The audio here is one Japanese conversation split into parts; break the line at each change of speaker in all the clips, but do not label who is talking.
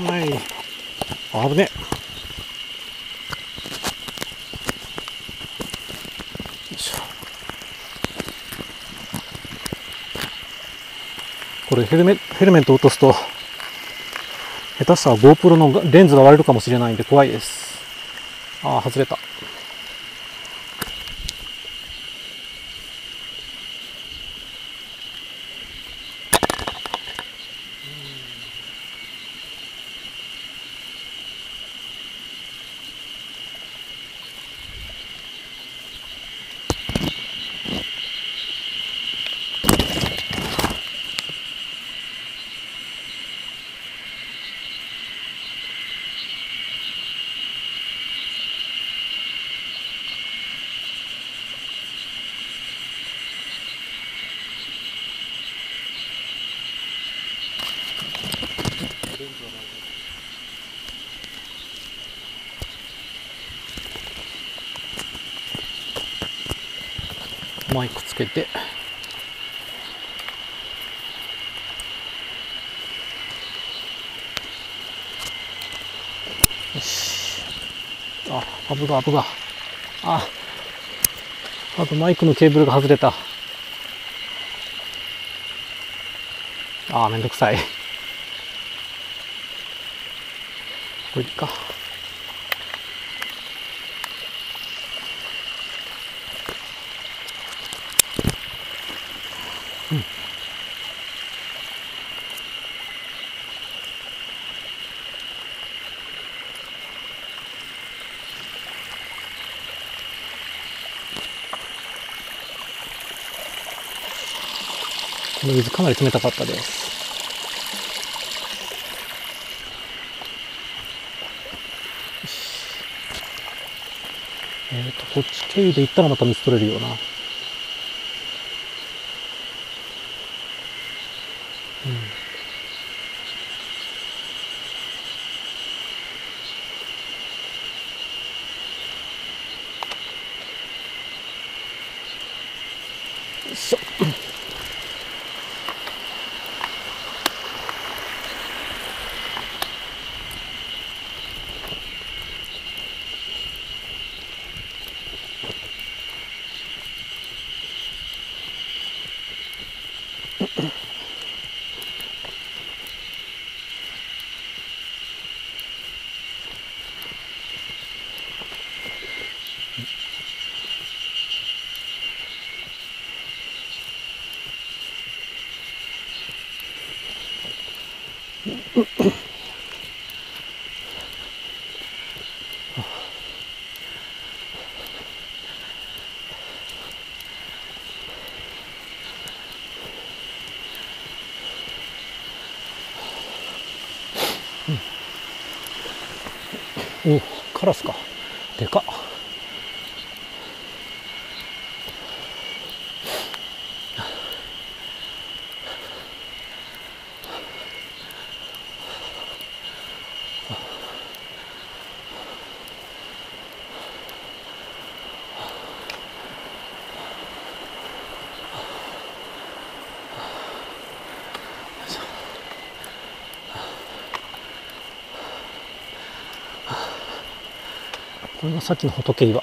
甘い。危ね。これヘルメヘルメット落とすと下手したら GoPro のレンズが割れるかもしれないんで怖いです。ああ外れた。けて。よし。あアブがアブが。あ。あとマイクのケーブルが外れた。あーめんどくさい。これでいいか。この水かなり冷たかったです。えっ、と、こっち経由で行ったらまた水取れるよ。うな。よいしょ。おカラスかでかっこれがさっきの仏岩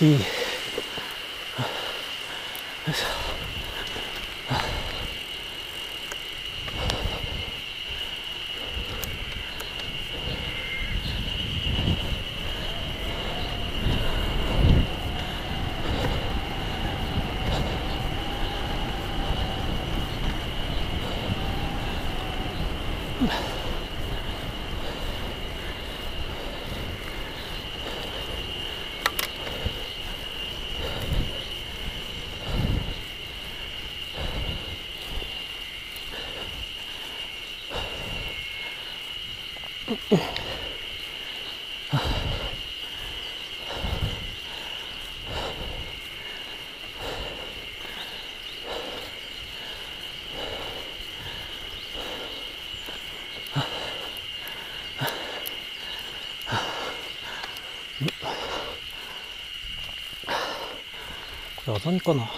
スこれアザミかな。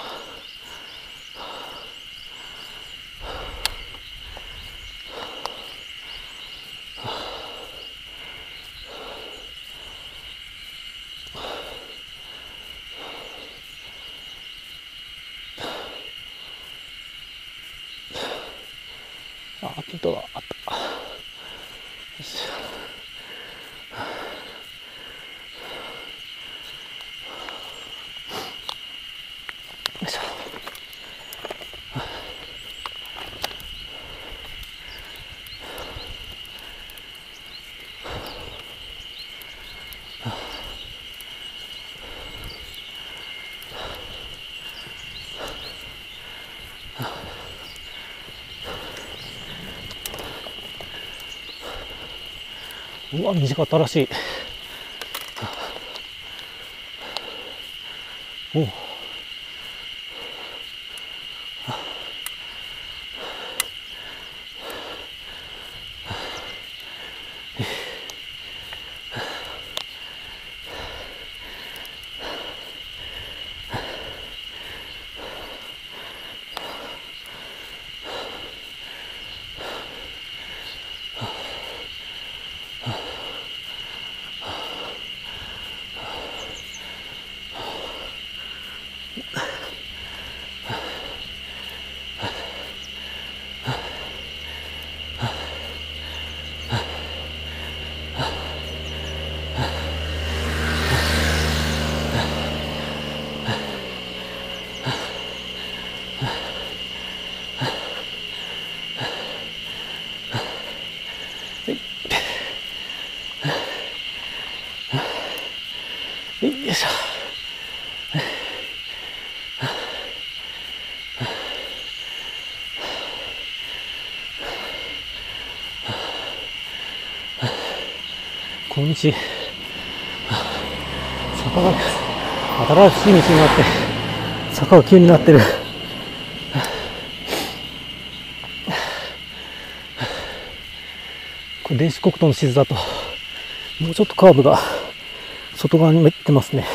うわ、短かったらしい。この道、坂が、新しい道になって、坂が急になってる。これ電子黒糖の地図だと、もうちょっとカーブが外側にめってますね。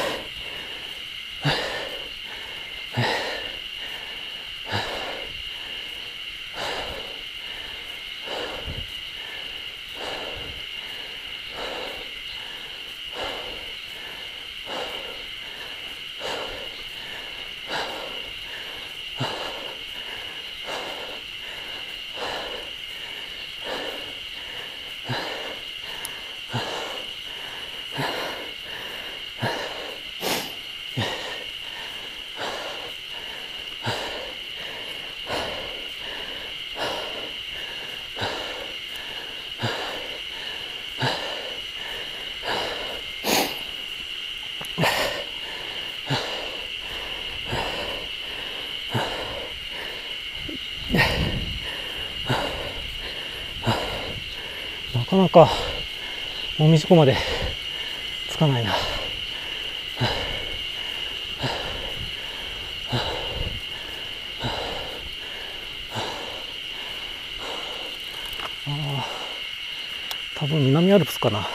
なかなか、もみじ湖まで着かないな。多分南アルプスかな。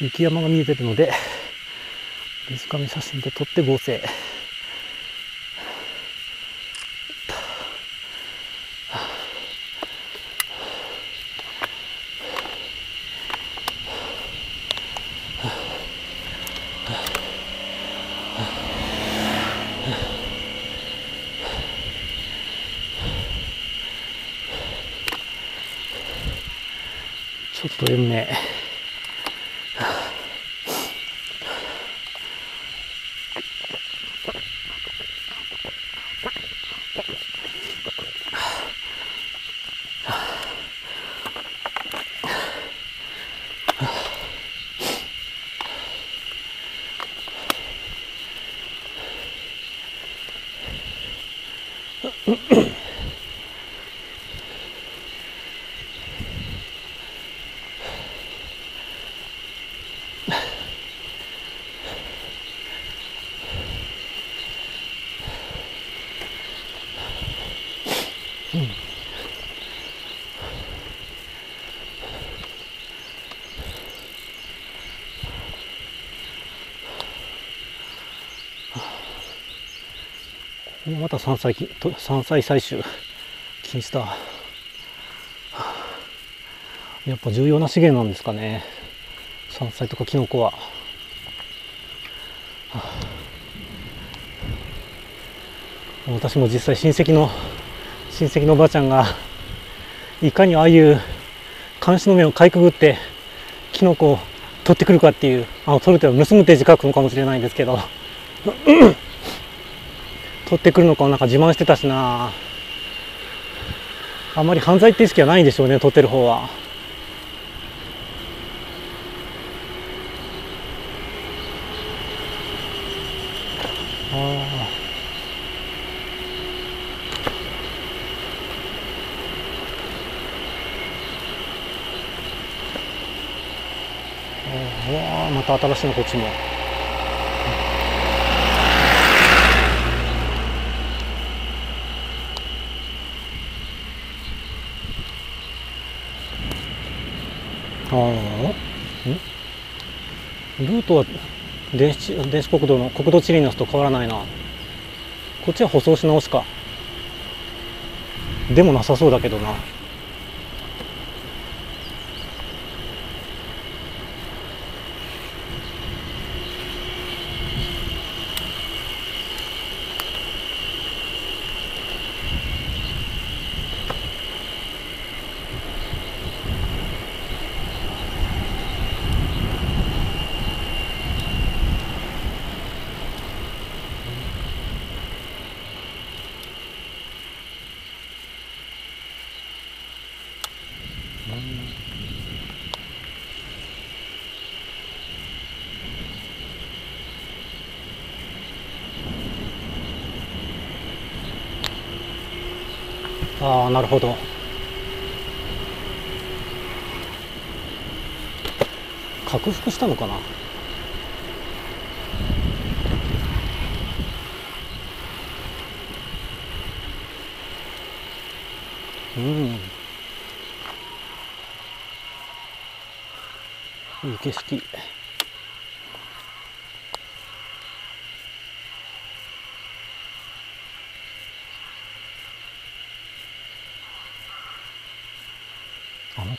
雪山が見えてるので、短め写真で撮って合成。また山菜山菜採集。禁止だ。やっぱ重要な資源なんですかね。山菜とかキノコは、私も実際親戚の親戚のおばあちゃんがいかにああいう監視の目をかいくぐってキノコを取ってくるかっていうあの取るっていうのは盗むって字書くのかもしれないんですけど。取ってくるのかをなんか自慢してたしなあんまり犯罪って意識はないんでしょうね取ってる方は。ああうわあまた新しいのこっちも。ああルートは電子電子国道の国土地理のと変わらないな。こっちは舗装し直しか。でもなさそうだけどなああなるほど。克服したのかな？うん。いい景色。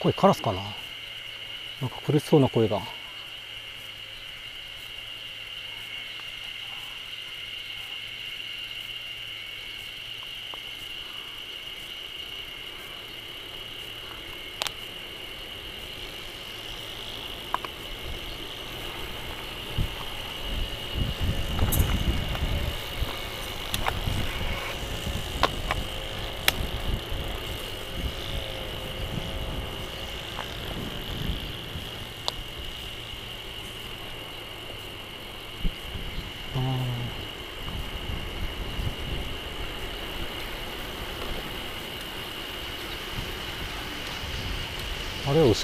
これカラスかな？なんか苦しそうな声があ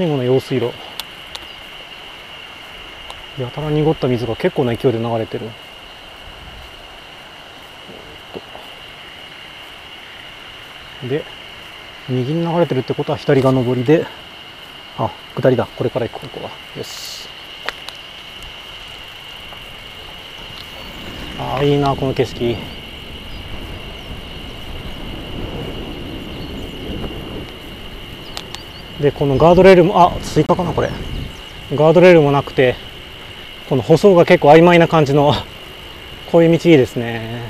うわいかにもな用水路。やたら濁った水が結構な勢いで流れてる。で右に流れてるってことは左が上りであ下りだ。これから行こうここは。よし。ああいいなこの景色。でこのガードレールもあスイカかなこれ。ガードレールもなくてこの舗装が結構曖昧な感じの こういう道いいですね。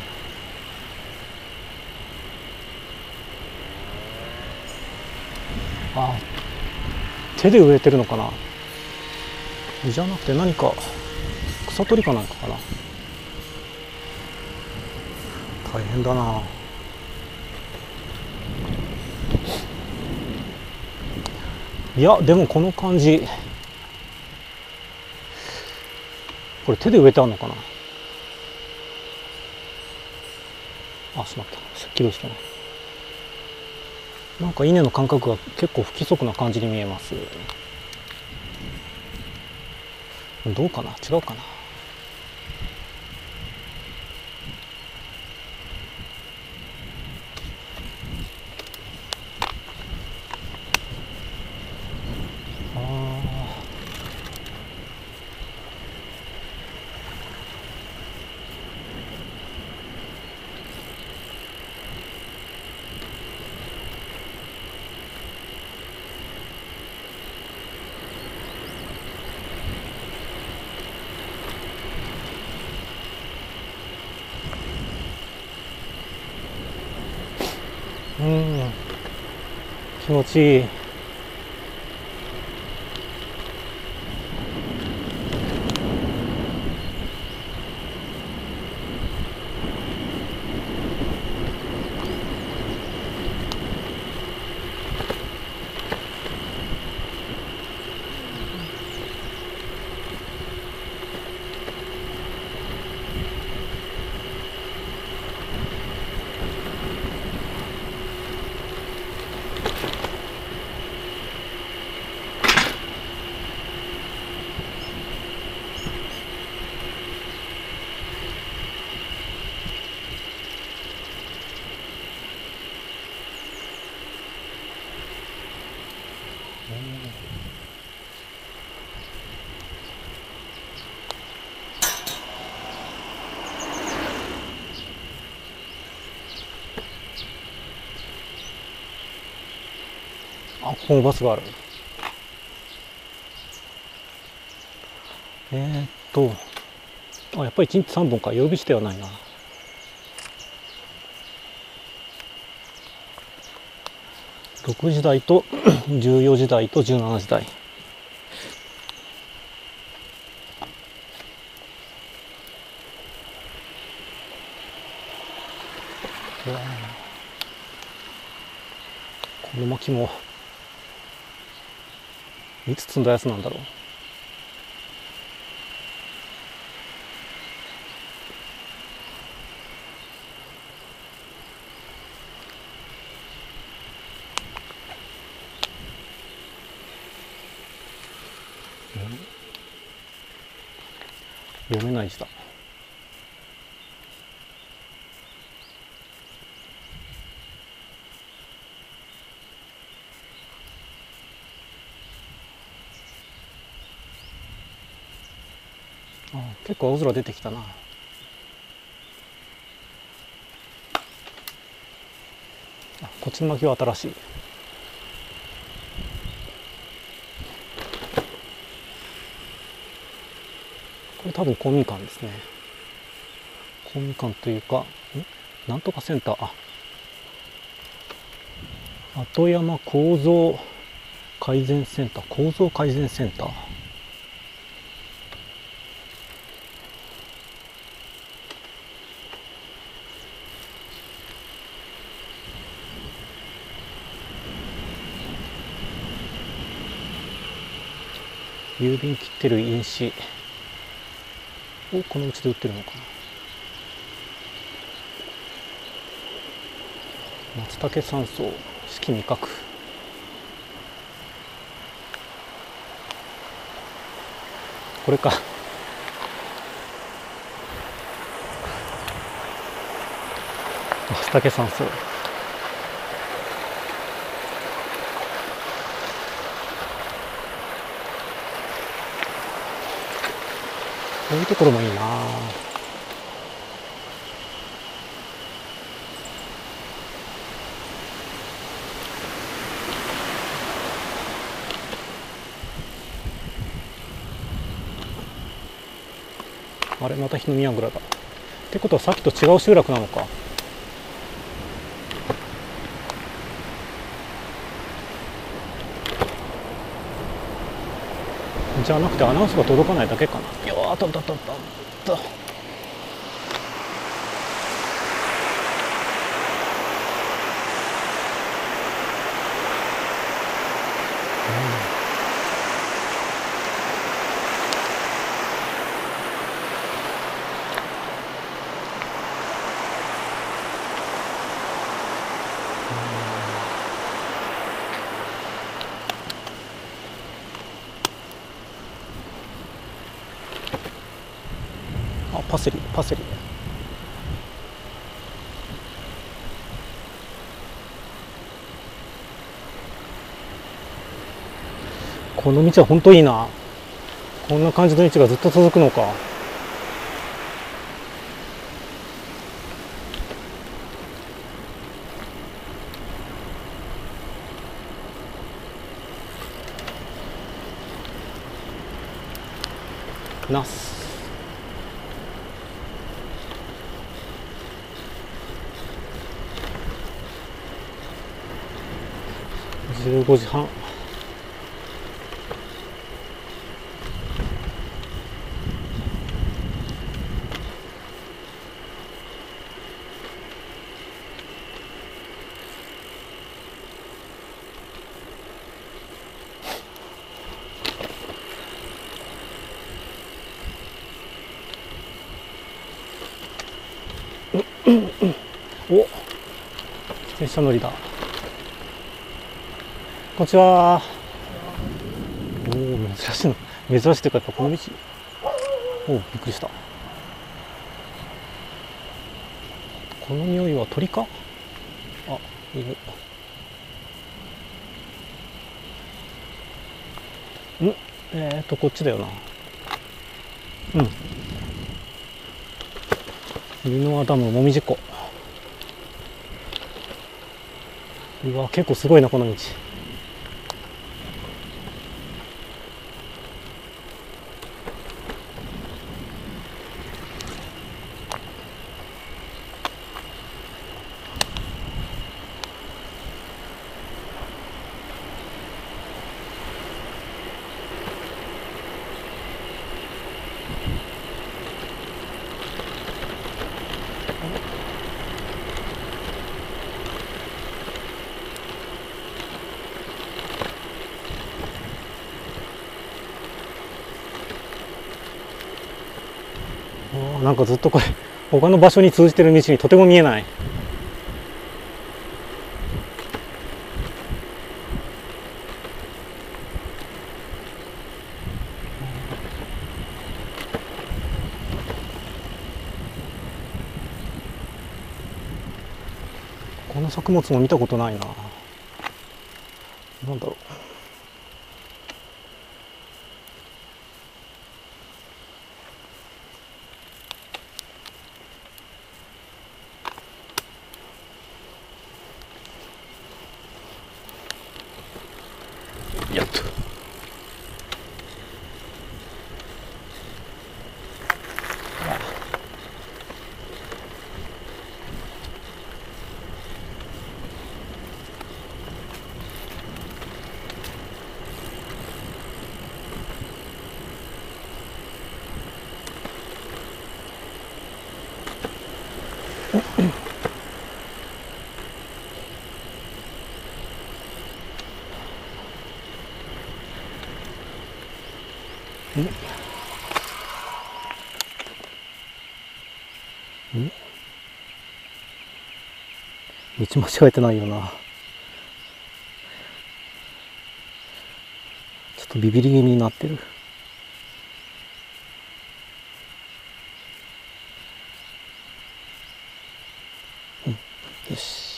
あ手で植えてるのかな。じゃなくて何か草取りかなんかかな。大変だな。いや、でもこの感じ。これ手で植えてあるのかな？あ、しまった。すっきりしてない。なんか稲の感覚が結構不規則な感じに見えます。どうかな？違うかなうん気持ちいいあここもバスがある。えー、っとあやっぱり1日3本か。曜日指定はないな。6時台と 14時台と17時台。この巻もいつ積んだやつなんだろう。読めない字だあ結構青空出てきたな。あこっちの巻きは新しい。これ多分公民館ですね。公民館というかん？なんとかセンター。あ。後山構造改善センター。構造改善センター。郵便切ってる印紙をこのうちで売ってるのか。な松茸山荘。四季味覚。これか。松茸山荘。こういうところもいいな。あれ？また日の宮蔵だってことはさっきと違う集落なのか。じゃなくてアナウンスが届かないだけかな。よーっとっとっとっと。あパセリパセリこの道は本当いいな。こんな感じの道がずっと続くのか。ナス。15時半お自転車乗りだ。こんにちはおお珍しいの珍しいというかやっぱこの道。おおびっくりした。この匂いは鳥か？あ犬。ん？えっ、ー、とこっちだよな。うん。湯のダムもみじ湖うわ結構すごいなこの道なんかずっとこれ他の場所に通じてる道にとても見えない。この作物も見たことないななんだろうやっと道間違えてないよな。ちょっとビビり気味になってるうんよし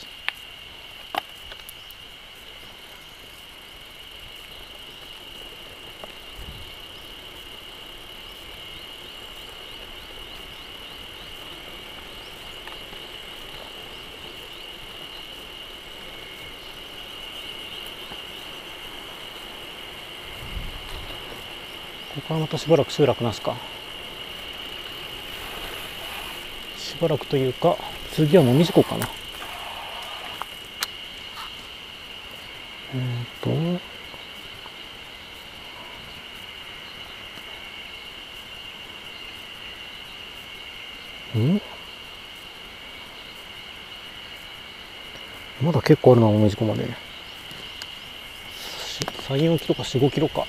ここからまたしばらく集落なしかしばらくというか次はもみじ湖かなえっ、とん？まだ結構あるな、もみじ湖まで。3、4キロか4、5キロか。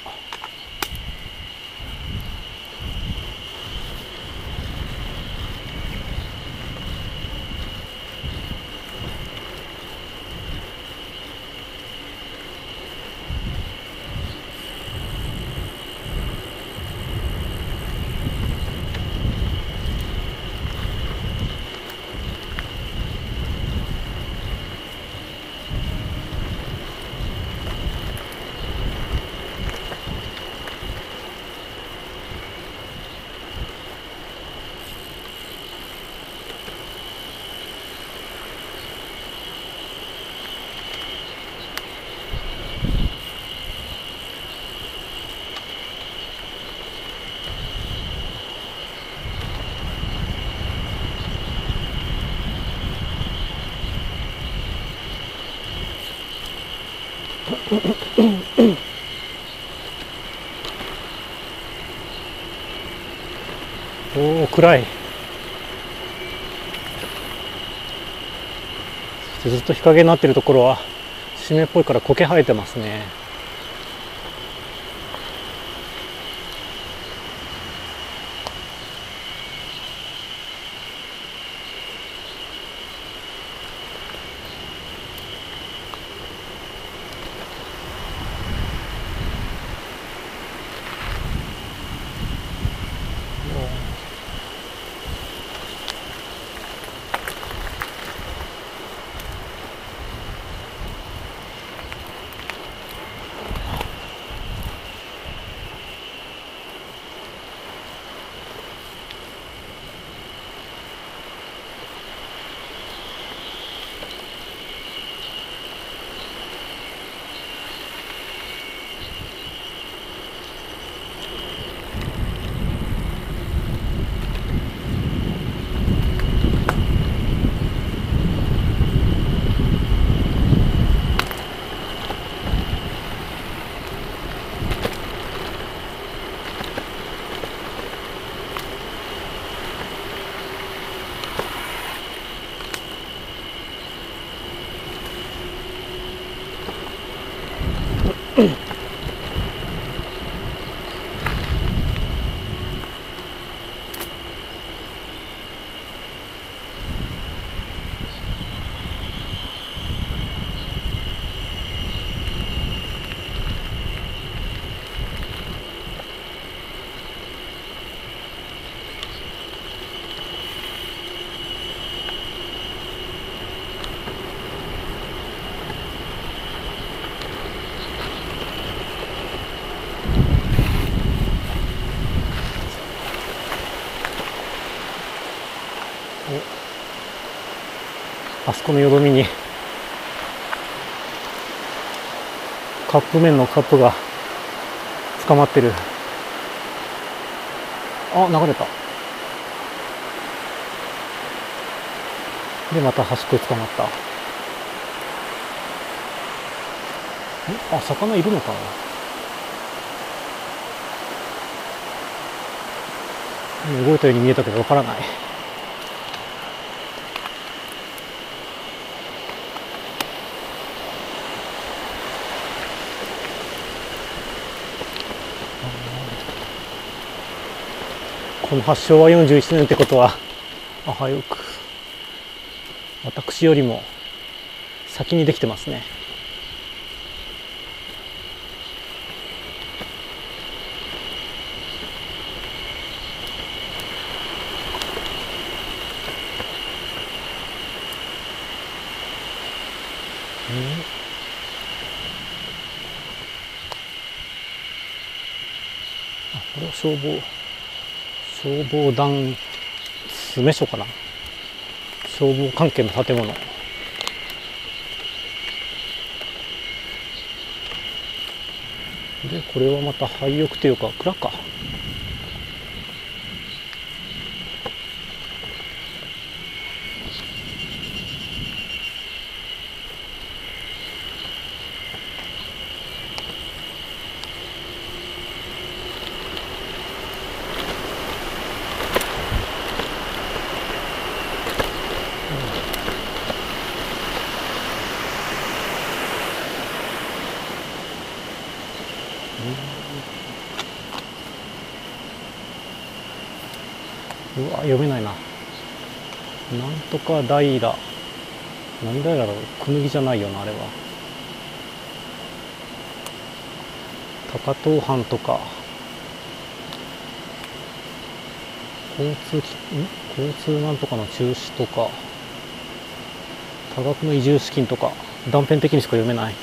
おお暗い。そしてずっと日陰になってるところは湿っぽいから苔生えてますね。このよどみにカップ麺のカップが捕まってる。あ流れた。でまた端っこに捕まった。あ魚いるのかな？動いたように見えたけどわからない。この発祥は41年ってことはあはよく私よりも先にできてますね。あこれは消防。消防団詰所かな？消防関係の建物。でこれはまた廃屋というか蔵かうわ読めないななんとか平。何平だろう？クヌギじゃないよなあれは。高遠藩とか。交通ん？交通なんとかの中止とか。多額の移住資金とか。断片的にしか読めない。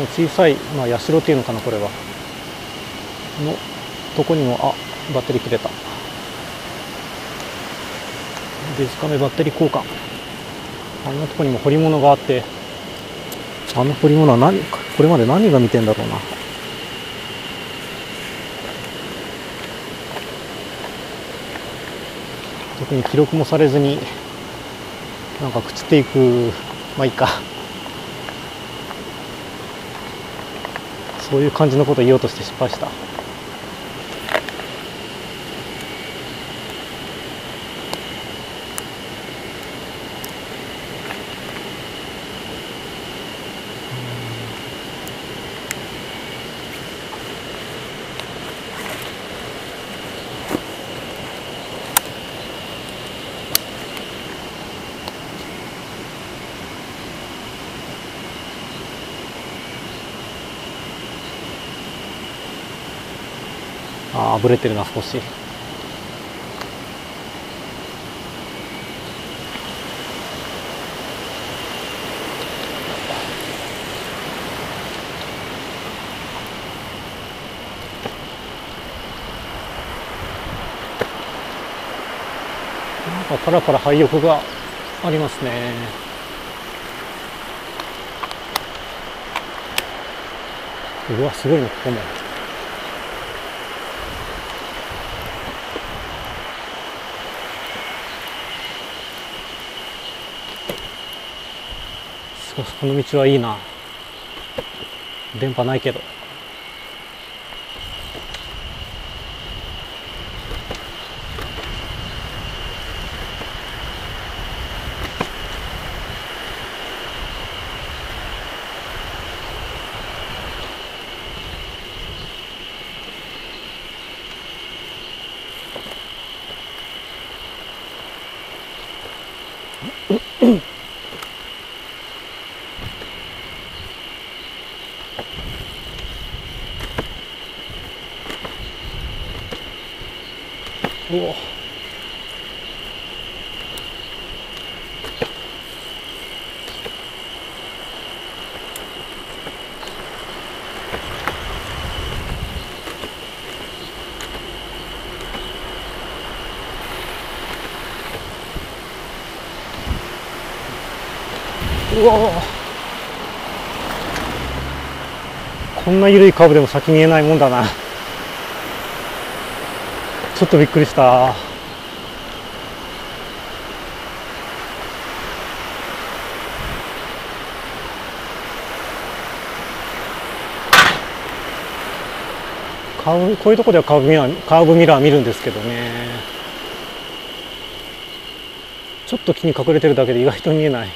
の小さい、まあ、社っていうのかなこれは。のとこにもあバッテリー切れた。デジカメバッテリー交換。あんなとこにも彫り物があってあの彫り物は何これまで何が見てんだろうな。特に記録もされずになんか朽ちていくまあいいか。そういう感じのことを言おうとして失敗した。ぶれてるな少しなんかパラパラ廃浴がありますねうわすごいなここも。この道はいいな。電波ないけど。おうわこんな緩いカーブでも先見えないもんだな。ちょっとびっくりした。カーブこういうとこではカーブミラーカーブミラー見るんですけどね。ちょっと木に隠れてるだけで意外と見えない。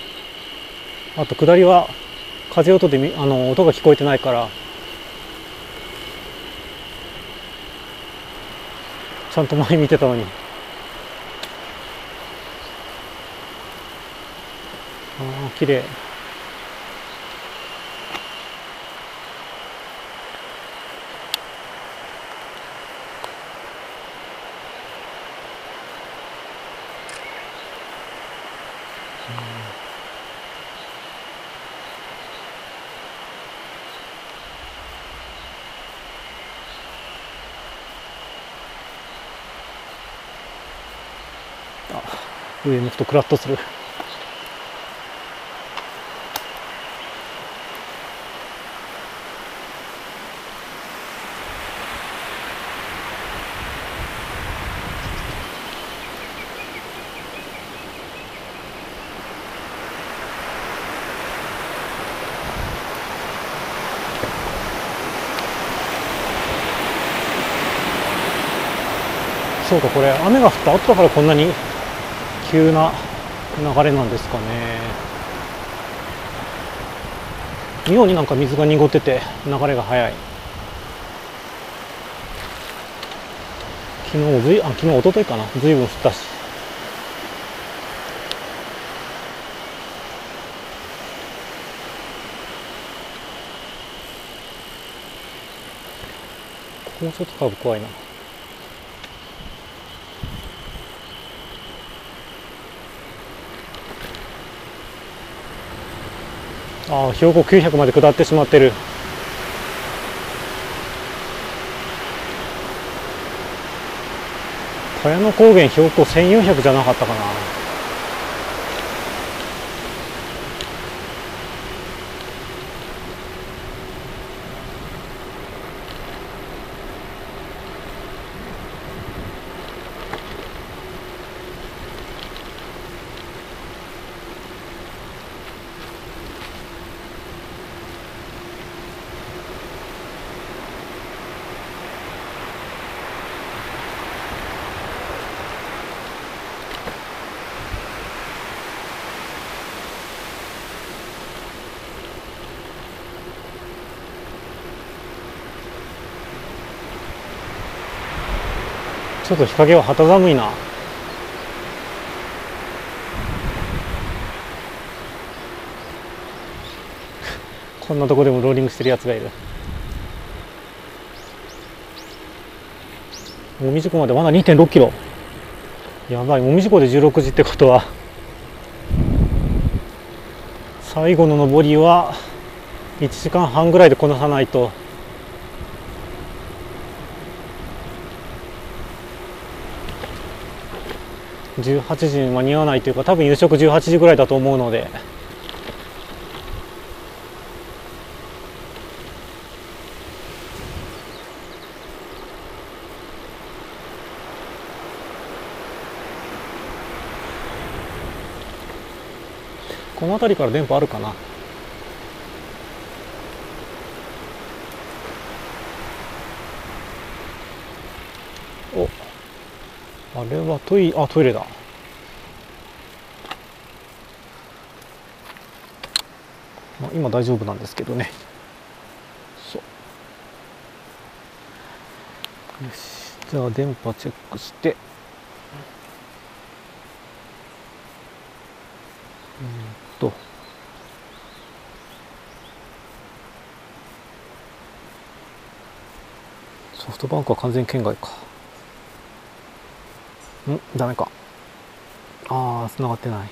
あと下りは風音であの音が聞こえてないからちゃんと前見てたのに。ああ綺麗。上向くとクラッとする。そうかこれ雨が降った後だからこんなに急な流れなんですかね。妙になんか水が濁ってて流れが速い。昨日ずいあ昨日一昨日かな。ずいぶん降ったし。ここもちょっとカーブ怖いな。ああ標高900まで下ってしまってる。茅野高原標高1400じゃなかったかな。ょっと日陰は肌寒いな。こんなとこでもローリングしてるやつがいる。もみじ湖までまだ2 6キロ。やばいもみじ湖で16時ってことは。最後の上りは1時間半ぐらいでこなさないと。18時に間に合わないというか多分夕食18時ぐらいだと思うので。この辺りから電波あるかなおあれはトイあトイレだ。まあ、今大丈夫なんですけどね。そう。よし。じゃあ電波チェックして。うんと。ソフトバンクは完全圏外か。ん？ダメか。ああ繋がってない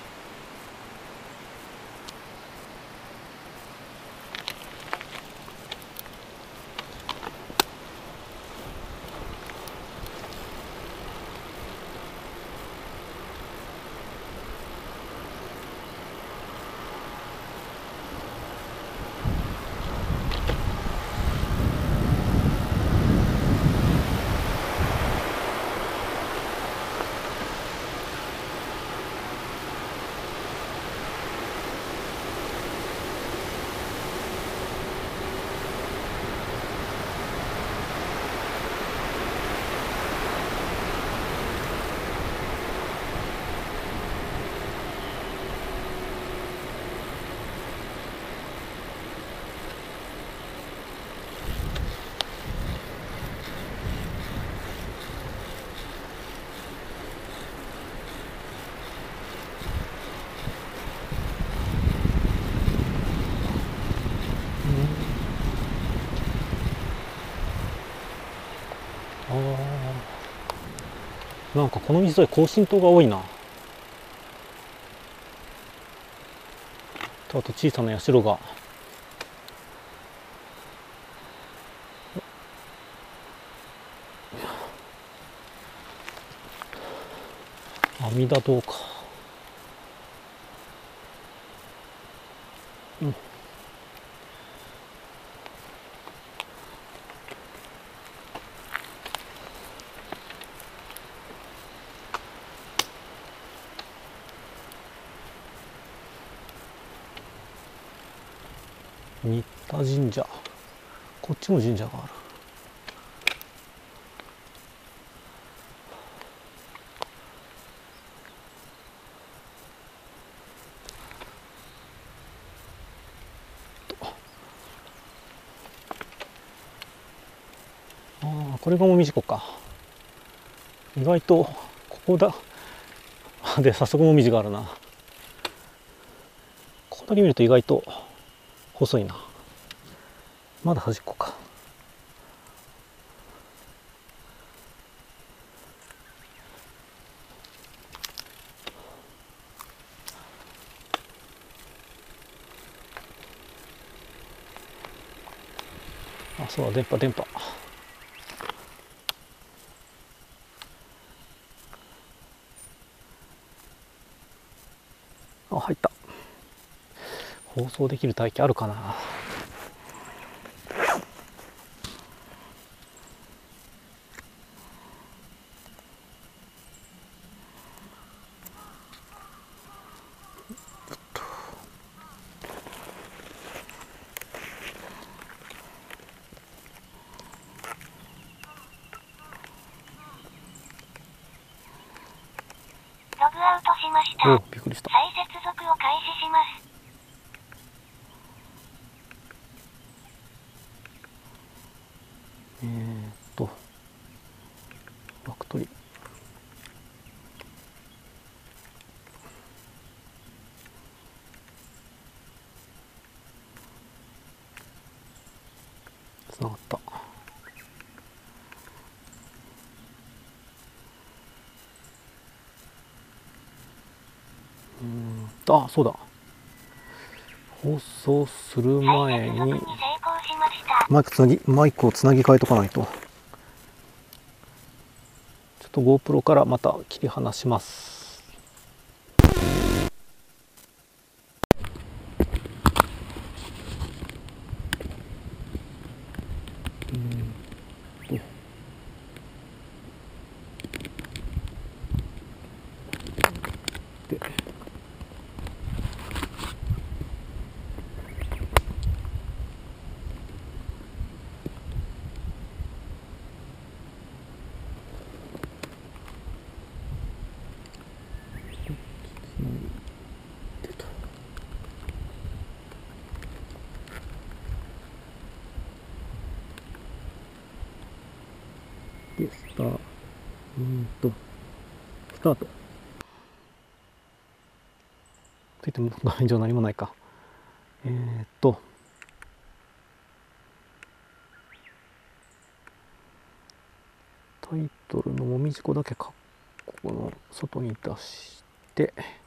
ああなんかこの水沿い高浸透が多いな。とあと小さな社が。阿弥陀堂か。うん新田神社も神社がある。ああこれがもみじ湖か。意外とここだ。で早速もみじがあるな。ここだけ見ると意外と細いな。まだ端っこか。そう電波電波。あ入った。放送できる体験あるかな
ログアウトしました。
おびっくりした
再接続を開始します。
えーっと枠取りあそうだ。放送する前に。マイクつなぎマイクをつなぎ替えとかないと。ちょっと GoPro からまた切り離しますうんとででとでスターうーんとスタートといっても画面上何もないか。えー、っと。タイトルのもみじこだけかここの外に出してえ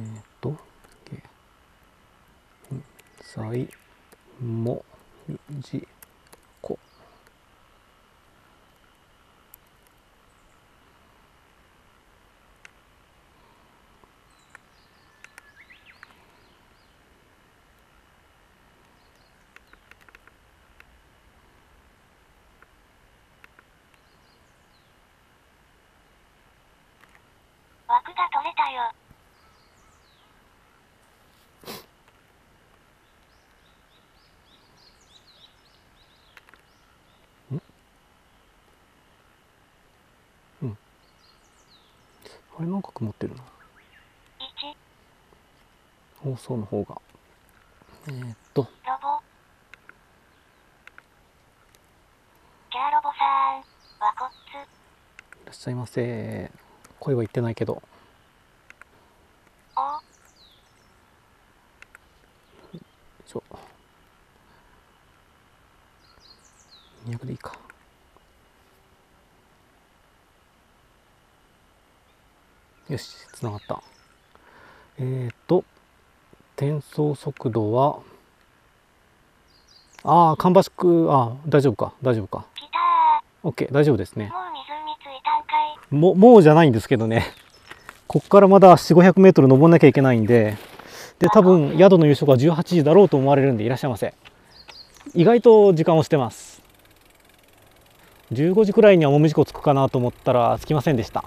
ーっとげ現在もみじこ
枠が取れたよ。
あれなんか曇ってるな
1、
放送の方が。えーっと。
ロボ。キャーロボさん、わこっつ。
いらっしゃいませ。声は言ってないけど
お
よいしょ200でいいかよしつながったえっ、ー、と転送速度は？ああ芳しくあー大丈夫か。大丈夫か。
来た
OK 大丈夫ですね。
ー。もう湖ついたんかい。
ももうじゃないんですけどね。こっからまだ4 5 0 0メートル登んなきゃいけないんで。で多分宿の夕食が18時だろうと思われるんでいらっしゃいませ。意外と時間をしてます。15時くらいにはもみじ湖着くかなと思ったら着きませんでした。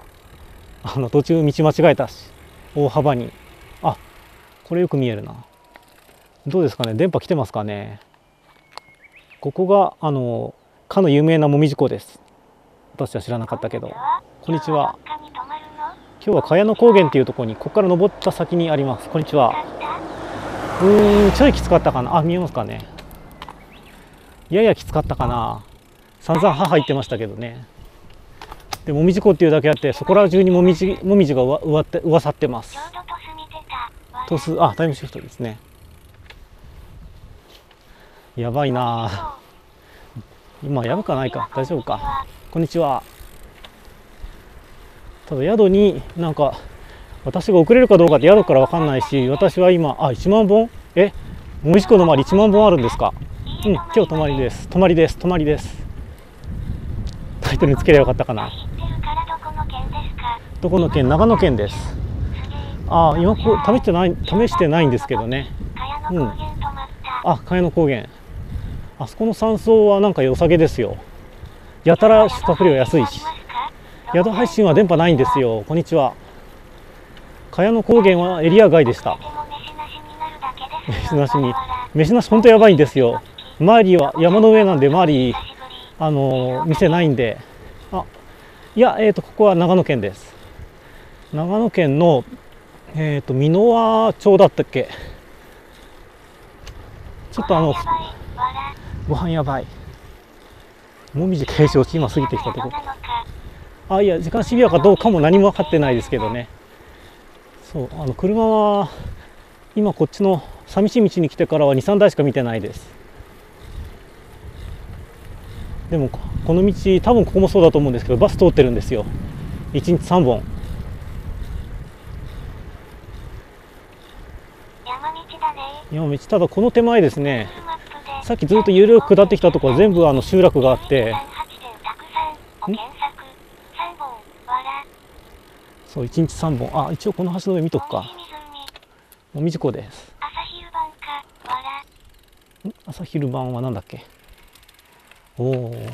あの途中道間違えたし大幅に。あこれよく見えるなどうですかね？電波来てますかね？ここがあのかの有名なもみじ湖です。私は知らなかったけど。こんにちは。
今日は
茅野高原っていうところにここから登った先にあります。こんにちは。うんちょいきつかったかな？あ見えますかね？ややきつかったかな？散々母言ってましたけどね。でもみじ湖っていうだけあってそこら中にもみじもみじがうわうわってうわさってます。
トス
あタイムシフトですね。やばいな。今やむかないか。大丈夫か。こんにちは。ただ宿になんか私が遅れるかどうかって宿から分かんないし私は今あ1万本？え？もみじ湖の周り1万本あるんですか？うん今日泊まりです。泊まりです。泊まりです。タイトルにつければよかったかな。
知ってるからどこの県ですか？
どこの県？長野県です。あ今こう試してない試してないんですけどね。
茅野高原泊まった。
あ茅野高原あそこの山荘はなんか良さげですよ。やたら宿泊料安いし。宿配信は電波ないんですよ。こんにちは。茅野高原はエリア外でした。飯なしに。飯なし本当やばいんですよ。周りは山の上なんで周りあの店ないんで。あいやえっ、とここは長野県です。長野県のえっ、と箕輪町だったっけ。ちょっとあのご飯やばい。もみじ継承地今過ぎてきたとこ。あいや時間シビアかどうかも何も分かってないですけどね。そうあの車は今こっちの寂しい道に来てからは23台しか見てないです。でもここの道多分ここもそうだと思うんですけどバス通ってるんですよ。1日3本
山道だね。
山道ただこの手前ですねさっきずっと緩く下ってきたところは全部あの集落があって。
38. たくさんを検索。3本、わら。
そう1日3本。あ一応この橋の上見とくか。
もみじ湖。
です。
朝昼晩か、わら。
ん？朝昼晩はなんだっけ？おお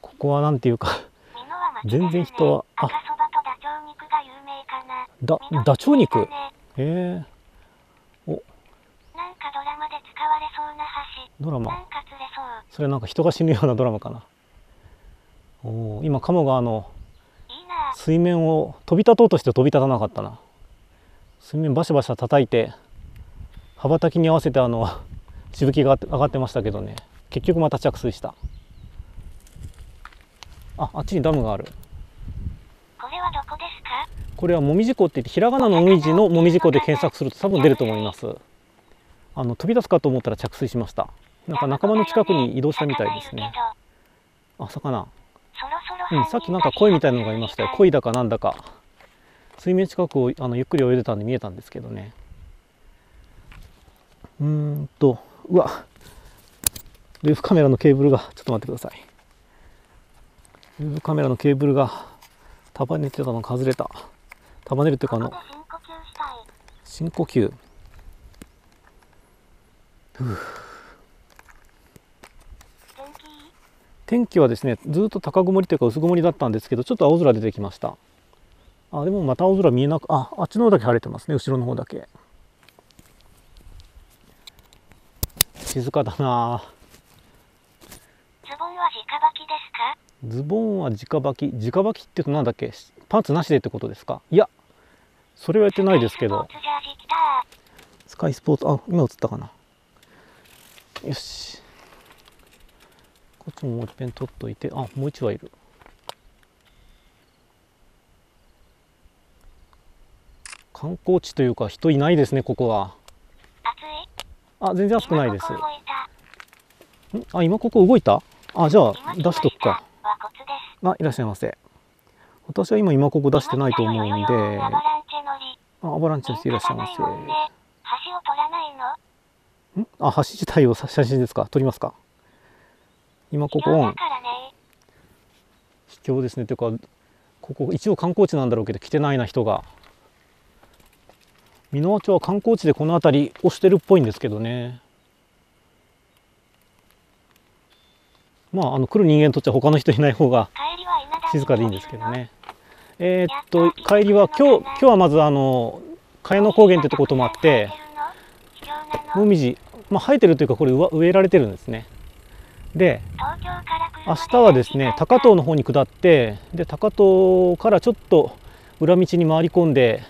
ここはなんていうか全然人はあ。
ダ
ダチョウ肉？へえ
なんかドラマで使われそうな橋。
ドラマ。
そ
れなんか人が死ぬようなドラマかな。おお今カモがあの。水面を飛び立とうとして飛び立たなかったな。水面バシバシ叩いて羽ばたきに合わせてあのしぶきが上がってましたけどね。結局また着水した。ああっちにダムがある。
これはどこですか？
これはもみじ湖って言ってひらがなのもみじのもみじ湖で検索すると多分出ると思います。あの飛び立つかと思ったら着水しましたなんか仲間の近くに移動したみたいですね。あ魚。うんさっきなんか鯉みたいなのがいましたよ。鯉だかなんだか。水面近くをあのゆっくり泳いでたんで見えたんですけどね。うーんと。うわ。ルーフカメラのケーブルが。ちょっと待ってください。ルーフカメラのケーブルが。束ねてたのが外れた。束ねるっていうかあの
深呼吸。
深呼吸。
天気いい
天気はですねずっと高曇りというか薄曇りだったんですけどちょっと青空出てきました。あでもまた青空見えなくああっちの方だけ晴れてますね。後ろの方だけ。静かだな。
ズボンは直履きですか？
ズボンは直履き。直履きっていうとなんだっけ？パンツなしでってことですか？いやそれはやってないですけど。
ス
カイスポーツあ今映ったかな。よしこっちももう一遍取っといてあもう一羽いる。観光地というか人いないですねここは。あ全然暑くないです。あ今ここ動いた？あじゃあ出しとくか。あいらっしゃいませ。私は今今ここ出してないと思うんで。あアバランチですいらっしゃいませ。
んね橋を取らないの？
ん？あ橋自体をさ写真ですか？撮りますか？今ここオン秘境ですね。というかここ一応観光地なんだろうけど来てないな人が。箕輪町は観光地でこの辺りをしてるっぽいんですけどね。まああの来る人間にとっては他の人いない方が静かでいいんですけどね。えーっと帰りは今日今日はまずあの茅野高原ってとこ泊まってもみじ、まあ、生えてるというかこれ植植えられてるんですねで明日はですね高遠の方に下ってで高遠からちょっと裏道に回り込んで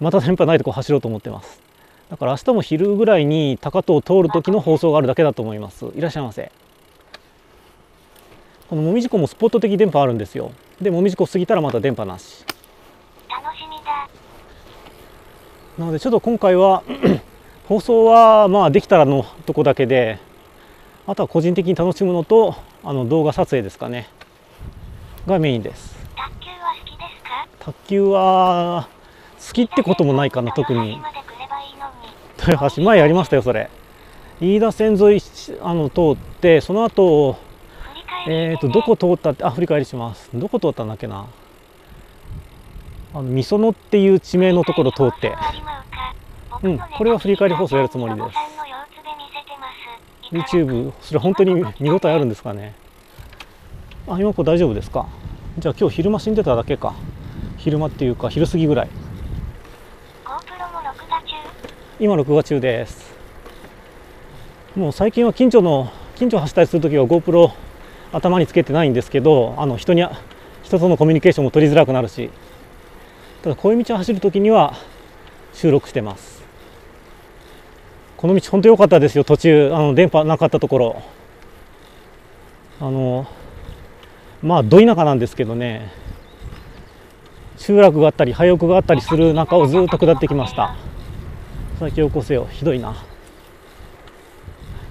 また電波ないとこ走ろうと思ってます。だから明日も昼ぐらいに高遠を通る時の放送があるだけだと思います。いらっしゃいませ。このもみじ湖もスポット的電波あるんですよ。でもみじ湖過ぎたらまた電波なし。
楽しみだ
なのでちょっと今回は 放送はまあできたらのとこだけであとは個人的に楽しむのとあの動画撮影ですかね。がメインです。
卓球は好きですか？
卓球は好きってこともないかな特に。
豊橋
前やりましたよそれ。飯田線沿いあの通ってその後えー、とどこ通ったってあ振り返りします。どこ通ったんだっけな。あのみそのっていう地名のところ通って。うんこれは振り返り放送やるつもりです YouTube それ本当に見応えあるんですかね？あ今これ大丈夫ですか？じゃあ今日昼間死んでただけか。昼間っていうか昼過ぎぐらい。今録画中です。もう最近は近所の近所走ったりするときは GoPro 頭につけてないんですけどあの人に人とのコミュニケーションも取りづらくなるし。ただこういう道を走るときには収録してますこの道本当良かったですよ途中。あの電波なかったところ。あのまあど田舎なんですけどね。集落があったり廃屋があったりする中をずっと下ってきました。佐々木を起こせよ。ひどいな。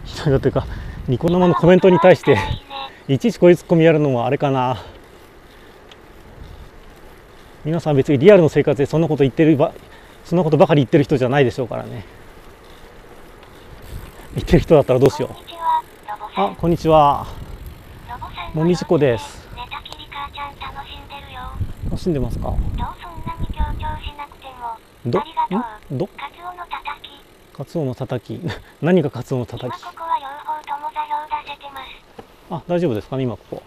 ひどいなというかニコ生のコメントに対して
い。
ちいちこういうツッコミやるのもあれかな。皆さん別にリアルの生活でそんなこと言ってるばそんなことばかり言ってる人じゃないでしょうからね。言ってる人だったらどうしよ。う。あこんにちは。もみじこです。
寝たきり母ちゃん楽しんでるよ。
楽しんでますか？
どうそんなに強調しなくても。
ど？
ありがと
ん？ど？
カツオのたたき。
カツオのたたき。何がカツオのたたき？
今ここは両方とも座標出せてます。
あ大丈夫ですかね今ここ。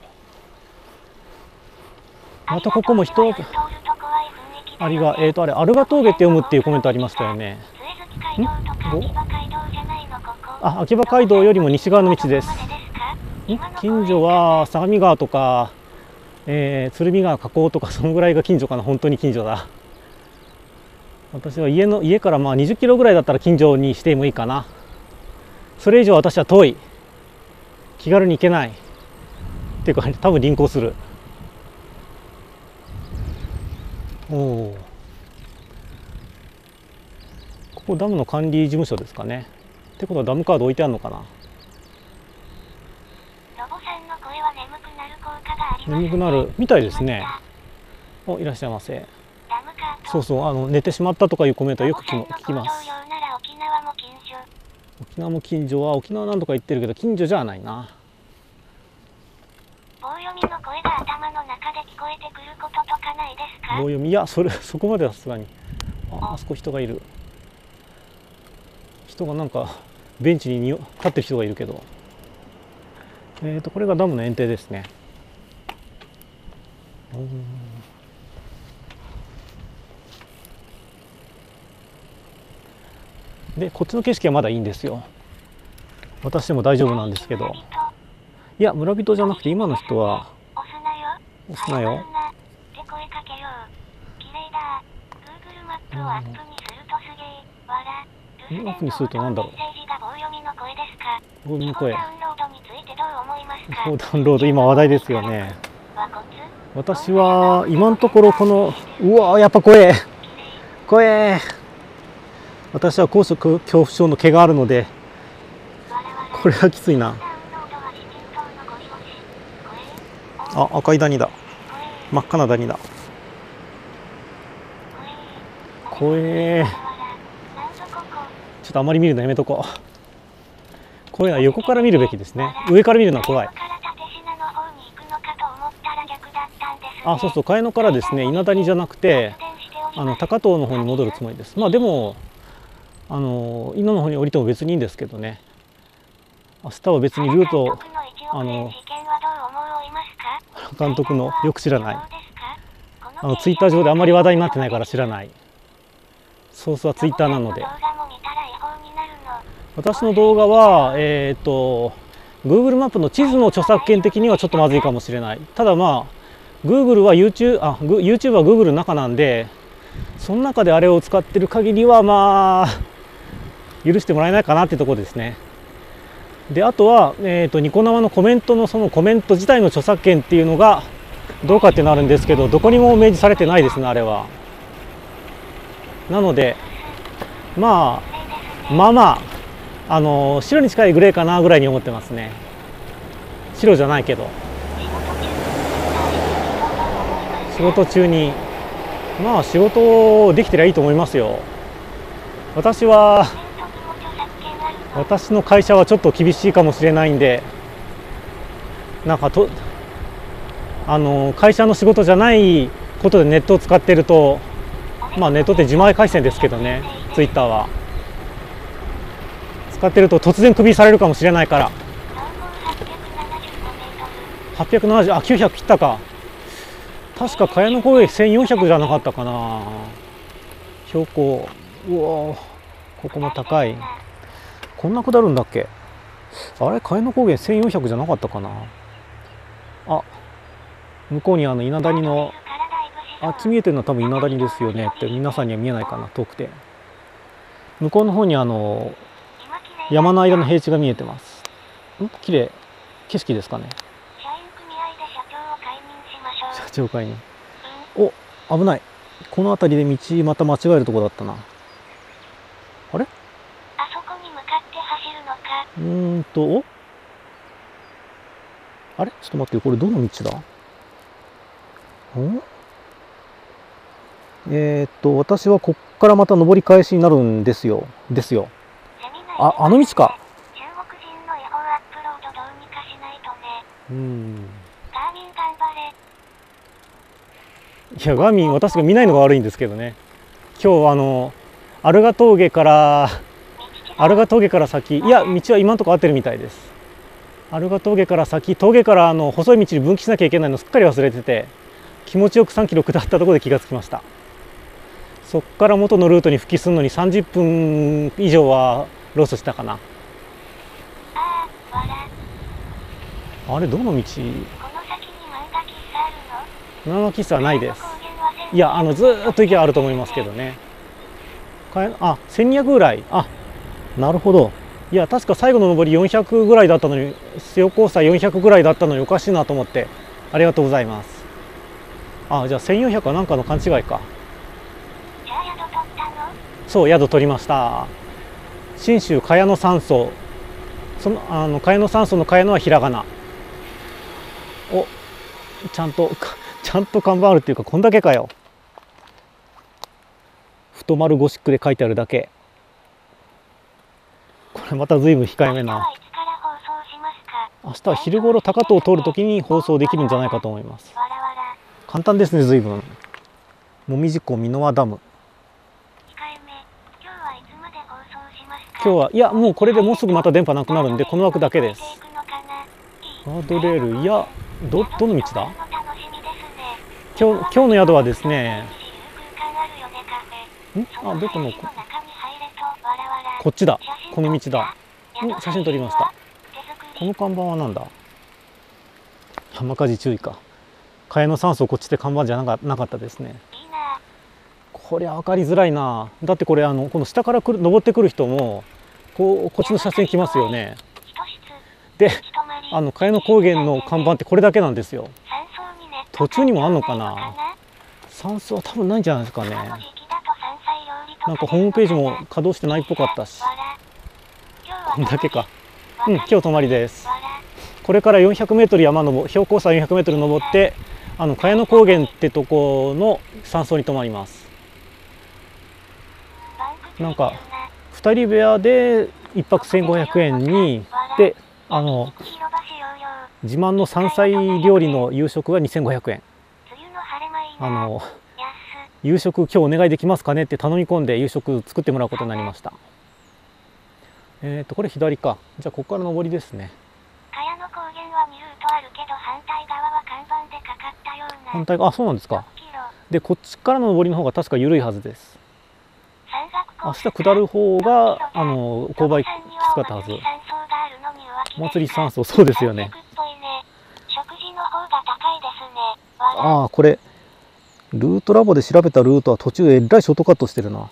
またここも人
ありが
えっ、とあれアルガ峠って読むっていうコメントありましたよね。ん？あ秋葉街道よりも西側の道です。近所は相模川とか、えー鶴見川河口とかそのぐらいが近所かな。本当に近所だ。私は家の家からまあ20キロぐらいだったら近所にしてもいいかな。それ以上私は遠い。気軽に行けない。っていうか多分輪行する。おおここダムの管理事務所ですかねってことはダムカード置いてあるのかな？
ロボさんの声は眠くなる効果があります、ね。
眠くなる。みたいですね。おいらっしゃいませ。そうそうあの寝てしまったとかいうコメントはよく聞きます。
沖縄も近所。
沖縄も近所は沖縄なんとか言ってるけど近所じゃないな。
棒読みの声が頭の中で聞こえてくることとかないですか？
棒読み？いやそれ そこまではさすがに。ああそこ人がいる。人がなんかベンチににお立ってる人がいるけどえーとこれがダムの園庭ですねでこっちの景色はまだいいんですよ私でも大丈夫なんですけどいや村人じゃなくて今の人は
押すなよ。
押すなよ
謝るなって声かけよう。綺麗だ。Google マップをアップにするとすげえ。わら。留守電
アップにするとなんだろう
か
棒読みの声。
ダウンロードについてどう思いますか？
ダウンロード今話題ですよね。私は今のところこのうわやっぱ怖え怖え私は高所恐怖症の毛があるのでこれはきついな。あ赤いダニだ。
声
真っ赤なダニだ。
声。
怖えちょっとあまり見るのやめとこうこういうのは横から見るべきですね。上から見るのは怖い。あそうそう茅野からですね。稲谷じゃなくてあの高遠の方に戻るつもりです。まあでもあの稲の方に降りても別にいいんですけどね。明日は別にルートあの監督のよく知らない。あのツイッター上であんまり話題になってないから知らないい。ソースはツイッターなので私の動画はえっ、と Google マップの地図の著作権的にはちょっとまずいかもしれない。ただまあ Google は YouTube あグ YouTube は Google の中なんでその中であれを使ってる限りはまあ許してもらえないかなってところですね。であとは、えー、とニコ生のコメントのそのコメント自体の著作権っていうのがどうかってなるんですけどどこにも明示されてないですねあれは。なのでまあまあまああの白に近いグレーかなぐらいに思ってますね。白じゃないけど。仕事中に。まあ仕事できてりゃいいと思いますよ。私は私の会社はちょっと厳しいかもしれないんでなんかとあの会社の仕事じゃないことでネットを使ってるとまあネットって自前回線ですけどねツイッターは。使ってると突然クビされるかもしれないから。870あ900切ったか。確か茅野公園1400じゃなかったかな。標高。うわここも高い。こんな下るんだっけ。あれ茅野高原1400じゃなかったかな。あ向こうにあの稲谷のあっち見えてるのは多分稲谷ですよねって皆さんには見えないかな遠くて。向こうの方にあの山の間の平地が見えてます。ん？綺麗。景色ですかね。
社員組合で社長を解任しましょう。
社長会にお危ない。この辺りで道また間違えるとこだったな。あれ？
あそこに向かって走るのか。
うーんと。おあれ？ちょっと待ってよ。これどの道だ？んえー、っと私はこっからまた上り返しになるんですよ。ですよああの道か。
中国人の違法アップロードどうにかしないとね。
うーん
ガーミン頑張れ。
いやガーミン私が見ないのが悪いんですけどね今日あのアルガ峠からアルガ峠から先いや道は今のところ合ってるみたいですアルガ峠から先峠からあの細い道に分岐しなきゃいけないのすっかり忘れてて気持ちよく3キロ下ったところで気がつきましたそっから元のルートに復帰するのに30分以上はロスしたかな？
あ
れどの道？
この先に漫画喫茶あるの？
長喫茶はないですいやあのずーっと行きはあると思いますけどね。あ1200ぐらい。あなるほど。いや確か最後の上り400ぐらいだったのに瀬尾交差400ぐらいだったのにおかしいなと思って。ありがとうございます。あじゃあ1400は何かの勘違いか。そう宿取りました信州茅野山荘。そのあの茅野山荘の茅野はひらがな。おちゃんと ちゃんと看板あるっていうかこんだけかよ。太丸ゴシックで書いてあるだけ。これまた随分控えめな。
明日は
昼頃高遠を通るときに放送できるんじゃないかと思います。簡単ですね随分。もみじ湖箕輪ダム
控えめ。今日はいつまで放送しますか
今日はいやもうこれでもうすぐまた電波なくなるんでこの枠だけです。
ガ
ードレールいやどどの道だ？今日今日の宿はですね。ん？あどこのこ？っちだ。この道だ。ん写真撮りました。この看板は何だ？山火事注意か。茅野山荘こっちって看板じゃなかなかったですね。これ分かりづらいな。だってこれあのこの下から来る登ってくる人もこうこっちの車線来ますよね。であの茅野高原の看板ってこれだけなんですよ。途中にもあんのかな。山荘は多分ないんじゃないですかね。なんかホームページも稼働してないっぽかったし。こんだけか。うん今日泊まりです。これから 400m 山登標高差 400m 登ってあの茅野高原ってとこの山荘に泊まります。なんか2人部屋で1泊1500円にであの自慢の山菜料理の夕食は2500円。あの
安
夕食今日お願いできますかね？って頼み込んで夕食作ってもらうことになりました。えっ、とこれ左か。じゃあここから上りですね。
茅野高原は2ルートあるけど反対側は看板でかかったような
反対側あそうなんですか。
6キロ
でこっちからの上りの方が確か緩いはずです明日下る方があの勾配きつかったはず。
お
祭り山荘そうですよね。ああこれルートラボで調べたルートは途中えらいショートカットしてるな。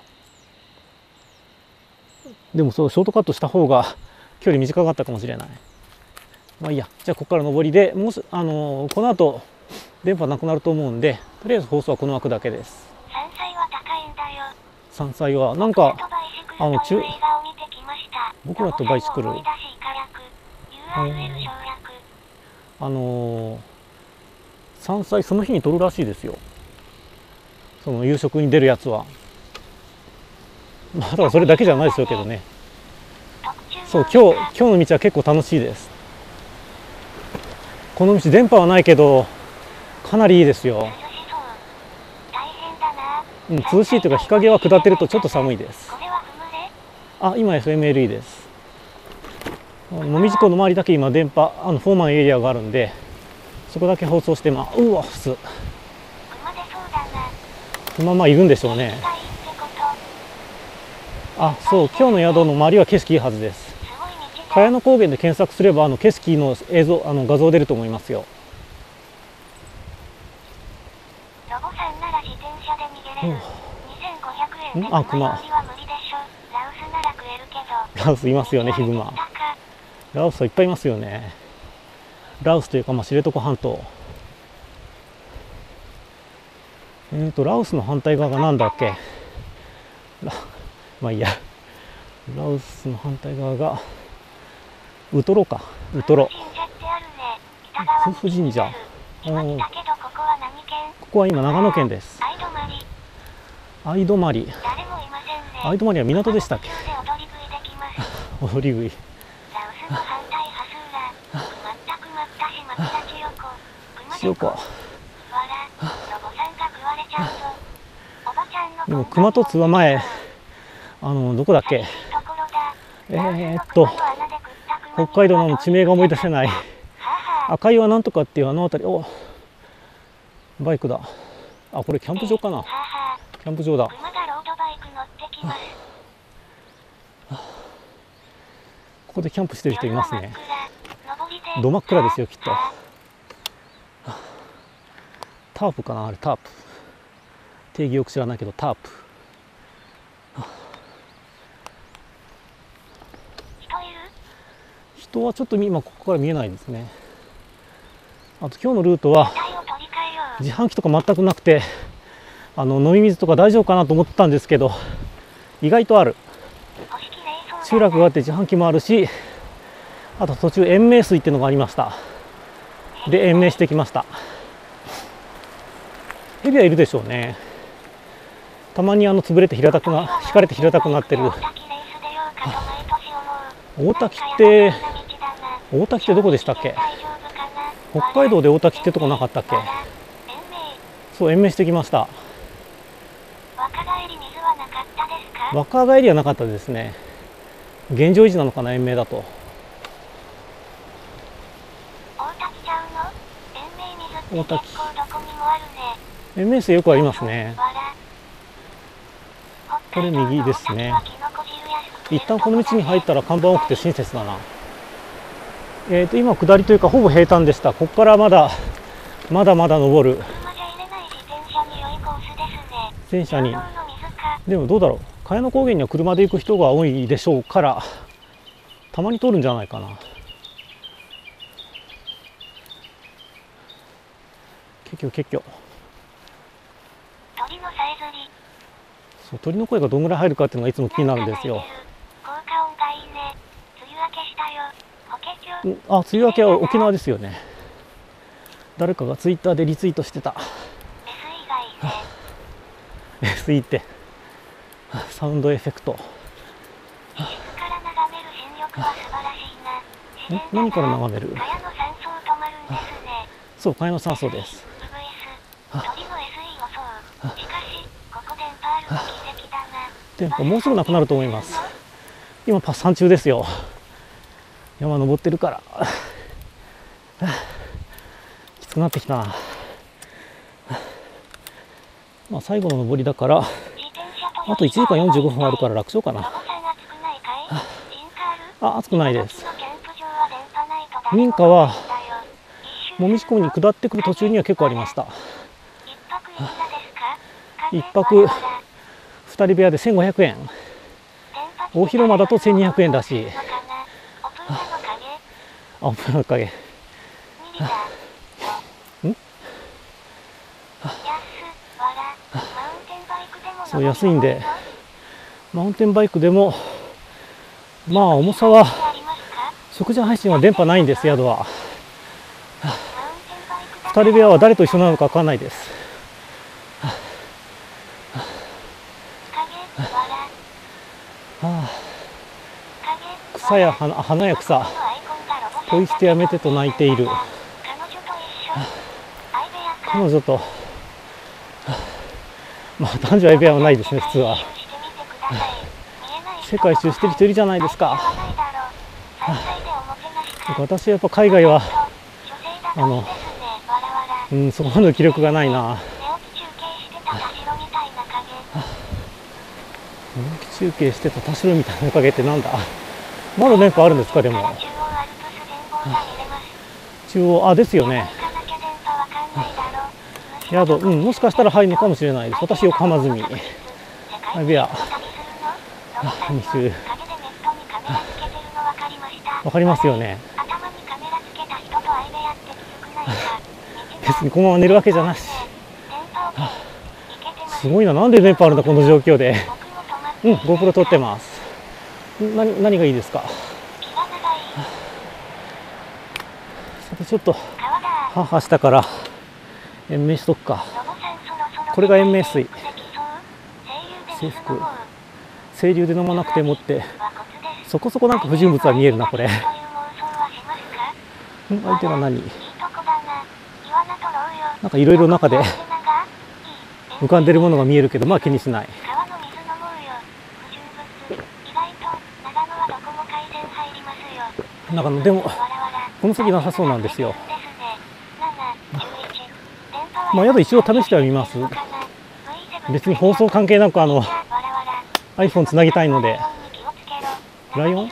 でもそうショートカットした方が距離短かったかもしれない。まあいいや。じゃあここから上りでもうすあのーこの後電波なくなると思うんでとりあえず放送はこの枠だけです。
山菜は
山菜はなんか
あの中僕らとバイシクル。
あのー山菜その日に取るらしいですよ。その夕食に出るやつは。まあだからそれだけじゃないでしょうけどね。そう今日今日の道は結構楽しいです。この道電波はないけどかなりいいですよ、うん、涼しいというか日陰は下ってるとちょっと寒いです。あ今 FMLE です。もみじ湖の周りだけ今電波あのフォーマンエリアがあるんでそこだけ放送してまあうわす
熊でそうだな
そのままいるんでしょうね。あそう今日の宿の周りは景色いいはずです。茅野高原で検索すればあの景色の映像あの画像出ると思いますよ
ロボさんなら自転車で逃げれる2500円で
ん。あ熊。
ラウス
いますよねヒグマ。
高
ラオスはいっぱいいますよね。ラオスというか、まあ、知床半島。えーとラオスの反対側がなんだっけ？ラまあいいや。ラウスの反対側がウトロか。ウトロ。
神社ってあるね。北側に
夫婦神社。
ここは
今長野県です
相泊まり。
相泊まりは港でしたっけ？
踊り食い。
塩子
わら。ロボさんが食われちゃうぞ。おばちゃんの
でも熊と津は前。あのどこだっけ？えーっと北海道の地名が思い出せない。
はは。
赤岩なんとかっていうあの辺り。おバイクだ。あこれキャンプ場かな。
はは
キャンプ場だ。
馬がロードバイク乗ってきます。
ここでキャンプしてる人いますね。
ど
ど真っ暗ですよきっと。
は
タープかなあれタープ。定義よく知らないけどタープ。
人いる
人はちょっと今ここから見えないですね。あと今日のルートは。自販機とか全くなくてあの飲み水とか大丈夫かなと思ってたんですけど意外とある。集落があって自販機もあるしあと途中延命水っていうのがありました。で延命してきました。ヘビはいるでしょうね。たまにあの潰れて平たくな引かれて平たくなってる。
大滝
って大滝ってどこでしたっけ？北海道で大滝ってとこなかったっけ？そう延命してきました。
若返り水はなかったですか？
若返りはなかったですね。現状維持なのかな？延命だと。
大滝ちゃうの？延命水って結構どこにもあるね。
延命水よくありますね。これ右ですね。一旦この道に入ったら看板多くて親切だな。えー、と今下りというかほぼ平坦でした。ここからまだまだまだ登る
車じゃ入れない自転車に良いコースですね
戦車に。でもどうだろう。茅野高原には車で行く人が多いでしょうからたまに通るんじゃないかな。結局結局。
鳥のさえずり。
そう鳥の声がどんぐらい入るかっていうのがいつも気になるんですよ。
効果音がいいね。梅雨明けしたよ。
あ梅雨明けは沖縄ですよね。誰かがツイッターでリツイートしてた。
S 以外ね
SE ってサウンドエフェクト。何から眺める？そう茅野山荘です
ウグイス鳥の SE をそうしかしここ電波あ。るの奇跡だな
電波もうすぐなくなると思います。今パッサン中ですよ。山登ってるから。きつくなってきた。なまあ最後の登りだからあと1時間45分あるから楽勝かな。あ暑くないです。民家はもみじ港に下ってくる途中には結構ありました。
一泊いくらですか？
一泊2人部屋で1500円。大広間だと1200円だしあお風呂の影
ミリだ
ん
安わらマウンテンバイクでも
そう安いんでマウンテンバイクでもまあ
の
重さは食事配信は電波ないんです宿は。
マウンテンバイクだ
2人部屋は誰と一緒なのか分かんないです。草や花花や草。ポイ捨てやめてと泣いている。
彼女と
彼女とまあ男女相部屋はないですね普通は。世界一周してる人いるじゃないですか。私はやっぱ海外はあのうんそこまでの気力がないな。人気中継してた田代みたいな影ってなんだ？まだ電波あるんですかでも。中央あですよね宿うんもしかしたら入るのかもしれないです。私横浜済み相部屋2周わかりますよね。別にこのまま寝るわけじゃなし
電波 OK いけてます
ごいな。なんで電波あるんだこの状況で。うん GoPro 撮ってます。何何がいいですか？さてちょっと
川だ。
母したから。延命しとくか。これが延命水。制服。清流で飲まなくてもって。そこそこなんか不純物は見えるなこれ。相手が何？
な。
んかいろいろ中で浮かんでるものが見えるけどまあ気にしない。
長野はどこも海鮮入りますよ。
長野でもこの先なさそうなんですよ。
7 11電波は
まあ宿一応試してはみます。別に放送関係なくあの iPhone つなぎたいので。
ライオン？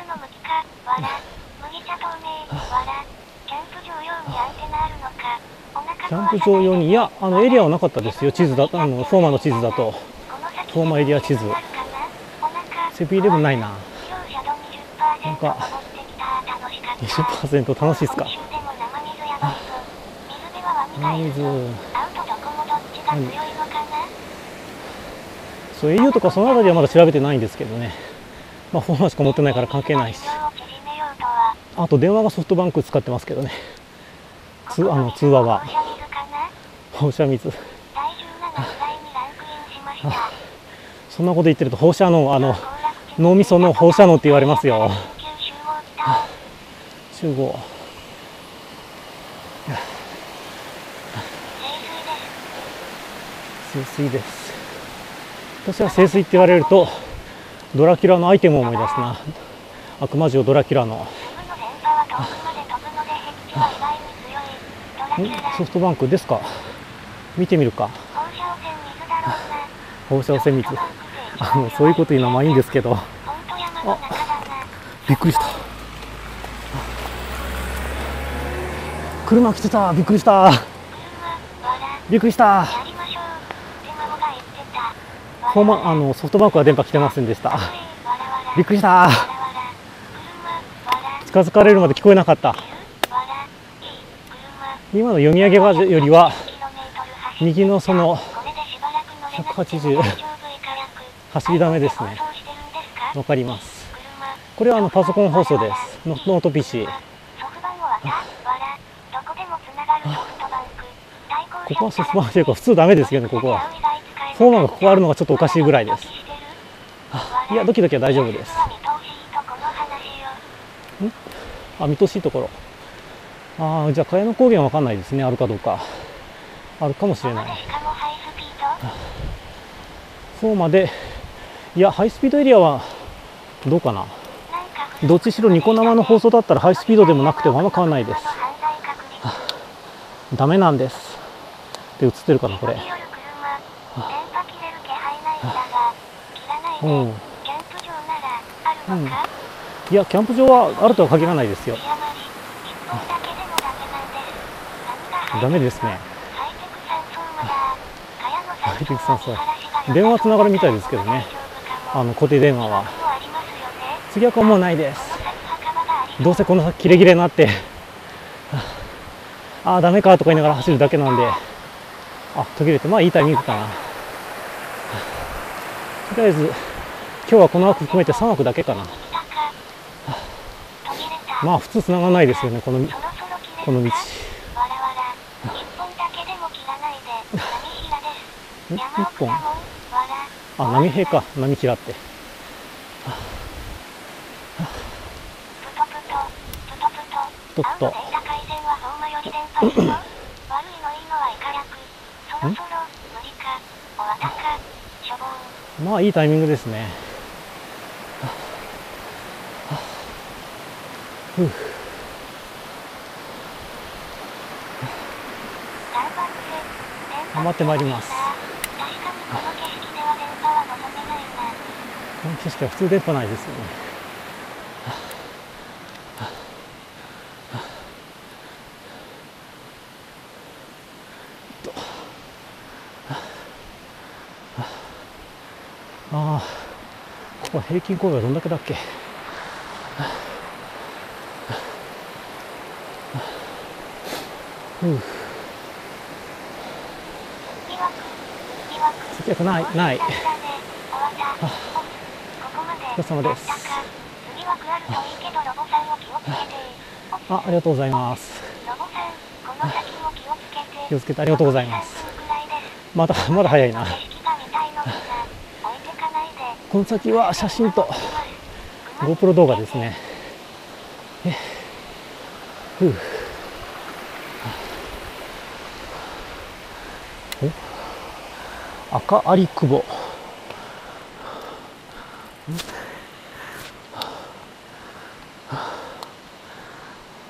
キャンプ場用に
いやあのエリアはなかったですよ。地図だとあのフォーマの地図だと。フォーマエリア地図。セブンイレブンないな。なんか20%楽しいっすか？生水
何
そう au とかその辺りはまだ調べてないんですけどね。まあフォーマしか持ってないから関係ないし。あと電話がソフトバンク使ってますけどね。つあの通話は放射水そんなこと言ってると放射能あの脳みその放射能って言われますよ。集合清水です。私は清水って言われるとドラキュラのアイテムを思い出すな。悪魔城ドラキュラの。ん？ソフトバンクですか？見てみるか。放射線水あのそういうこと言うのはまあいいんですけど。びっくりした。車来てた。びっくりした。びっくりしたフォーマあのソフトバンクは電波来てませんでした。びっくりした。近づかれるまで聞こえなかった。今の読み上げ場よりは右のその180走りダメですね。わかります。これはあのパソコン放送です。ノート PC ここはソフトバンクというか普通ダメですよねここは。フォーマがここあるのがちょっとおかしいぐらいです。いやドキドキは大丈夫です。あ見通しいところ。ああじゃあ茅野高原は分かんないですね。あるかどうか。あるかもしれない。フォーマで。いやハイスピードエリアはどうかな。どっちしろニコ生の放送だったらハイスピードでもなくてもあんま変わらないです。ダメなんです。で映ってるかなこれ。うん、うん、いやキャンプ場はあるとは限らないですよ。ダメですね。ハイテク酸素電話つながるみたいですけどね。あの固定電話は。次はこれもうないです。どうせこの先キレキレになって。ああダメかとか言いながら走るだけなんで。あ途切れてまあいいタイミングかなとりあえず今日はこの枠含めて3枠だけかな。まあ普通繋がらないですよねこのこの道。一本？あ波平か。波平って。とっとまあいいタイミングですね。ふう。頑張ってまいります。この景色は普通電波ないですよね平均公務はどんだけだっけ？ふう。ない。ない。お疲れ様です。あありがとうございます。
気をつけて
ありがとうございます。まだまだ早いな。この先は写真と GoPro 動画ですね。えふう。お赤有久保。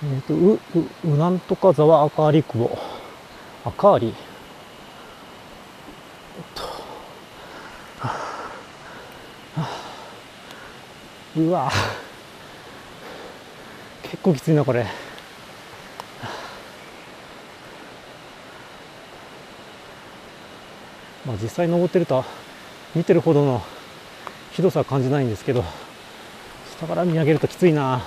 えっ、とうううなんとか沢赤有久保。赤有。うわ。結構きついなこれ。まあ実際登ってると見てるほどのひどさは感じないんですけど下から見上げるときついな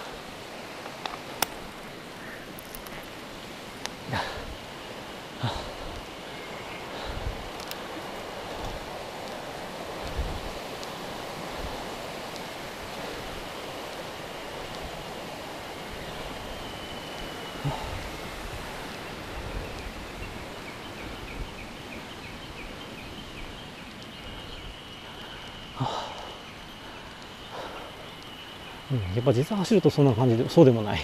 うんやっぱ実際走るとそんな感じでそうでもない。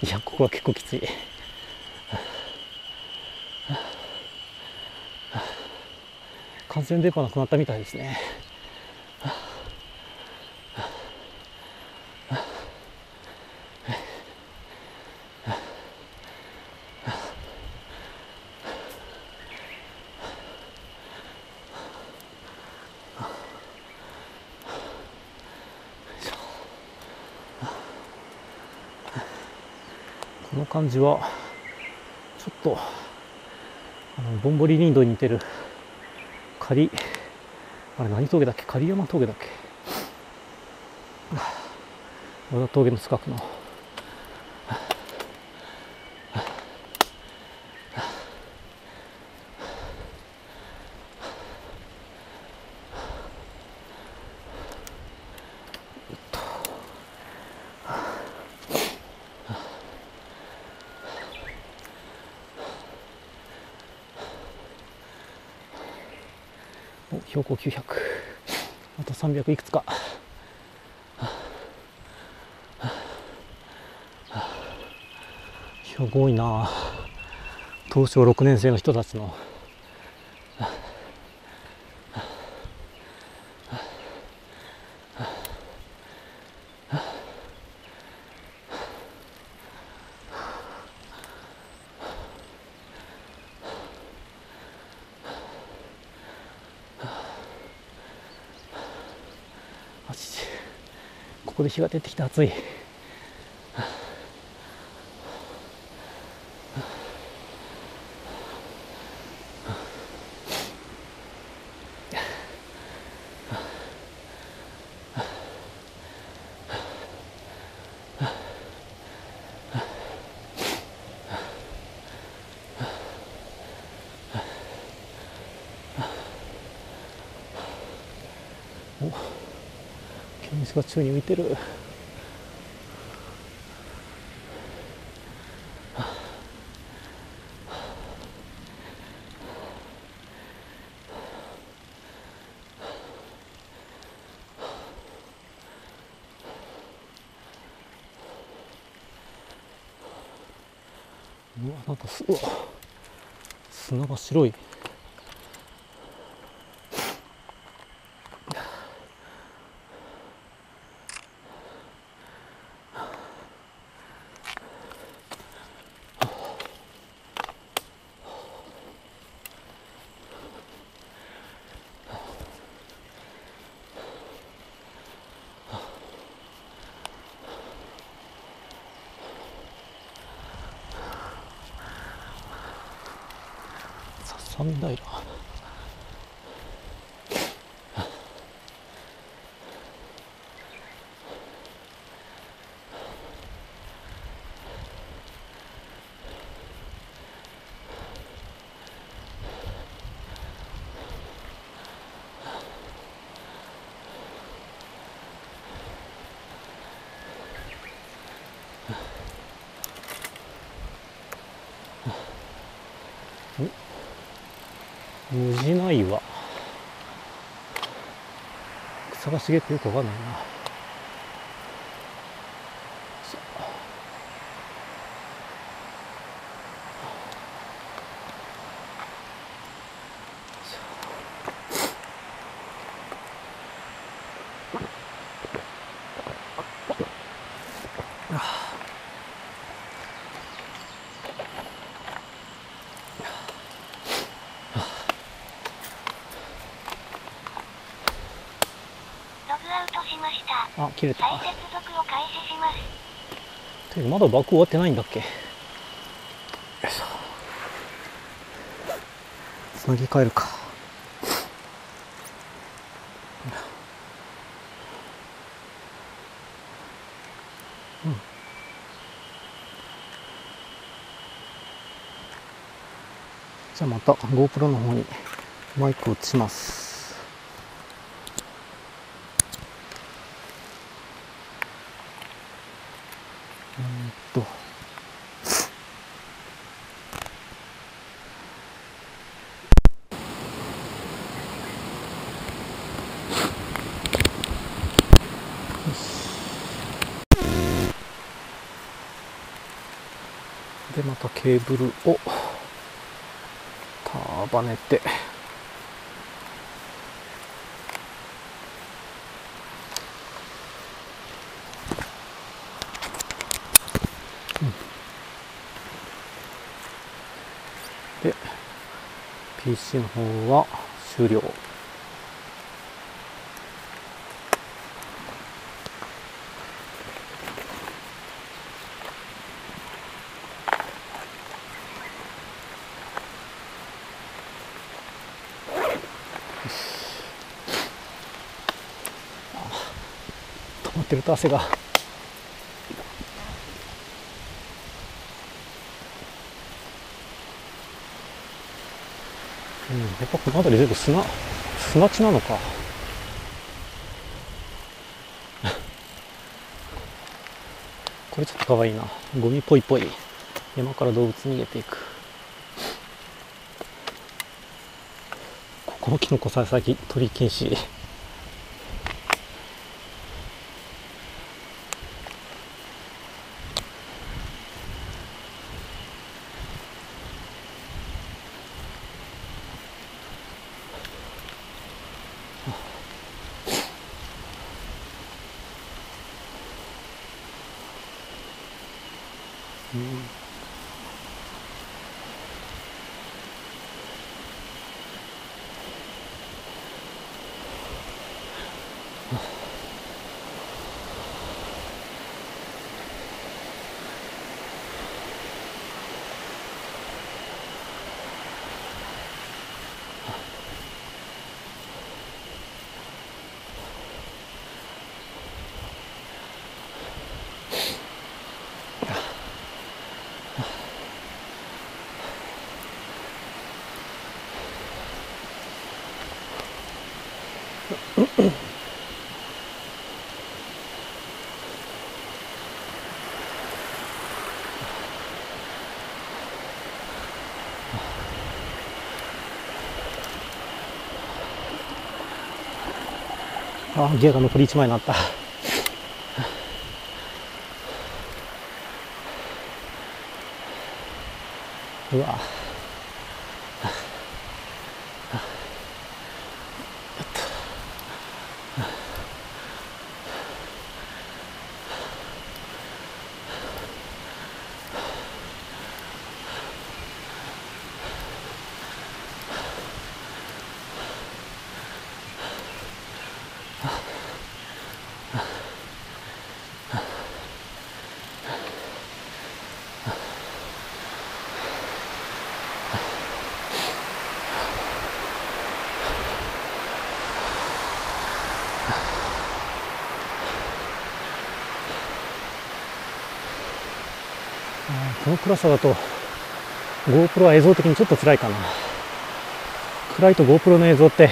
いやここは結構きつい。完全電波なくなったみたいですね。この感じはちょっとあのぼんぼり林道に似てる。仮。あれ何峠だっけ？仮山峠だっけ？和田峠の近くの。標高900あと300いくつか。標高多いな。東証6年生の人たちの。で日が出てきて暑い。が宙に浮いてるうわなんかすうわ砂が白じないわ。草が茂ってよくわかんないな
ログアウトしました。
あ切れた。
再接続を開始します。
てかまだバック終わってないんだっけ？よいしょ。つなぎ替えるか。うん。じゃあまた GoPro の方にマイクを移しますえーっとよしでまたケーブルを束ねて。で PC の方は終了。ると汗が。うん、やっぱこの辺り全部砂砂地なのか。これちょっとかわいいな。ゴミっぽいっぽい山から動物逃げていく。ここのキノコさ先取り禁止。あギアが残り1枚になった。うわ。暗さだと GoPro は映像的にちょっと辛いかな。暗いと GoPro の映像って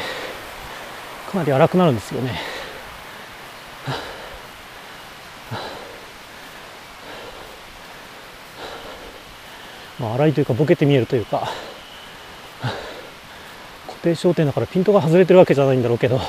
かなり荒くなるんですよね。まあ荒いというかボケて見えるというか。固定焦点だからピントが外れてるわけじゃないんだろうけど。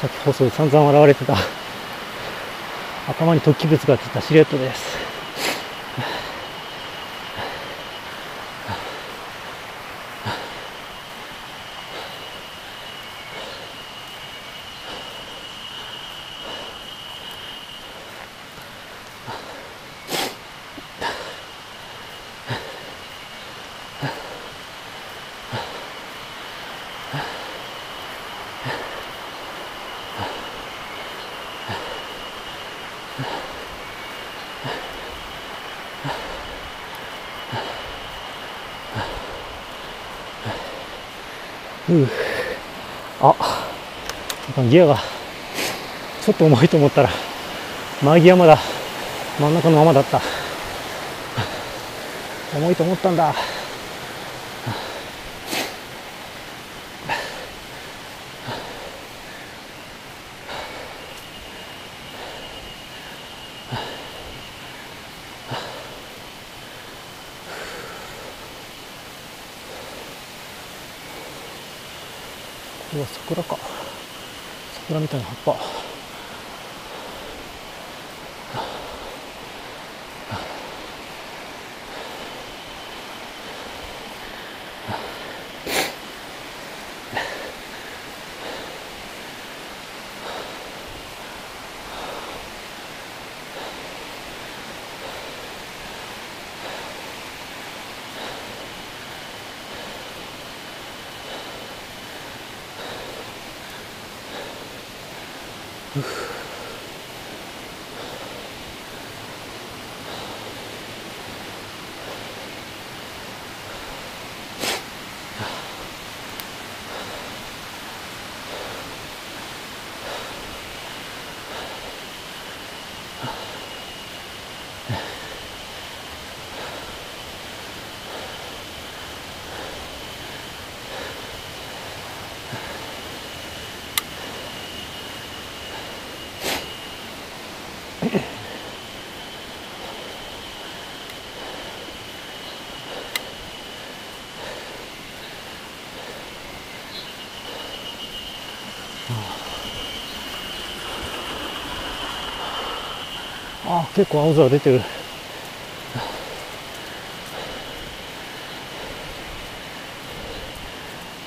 さっき放送で散々笑われてた。頭に突起物がついたシルエットです。ギアがちょっと重いと思ったら前ギアまだ真ん中のままだった。重いと思ったんだこれは桜か桜みたいな葉っぱあ結構青空出てる。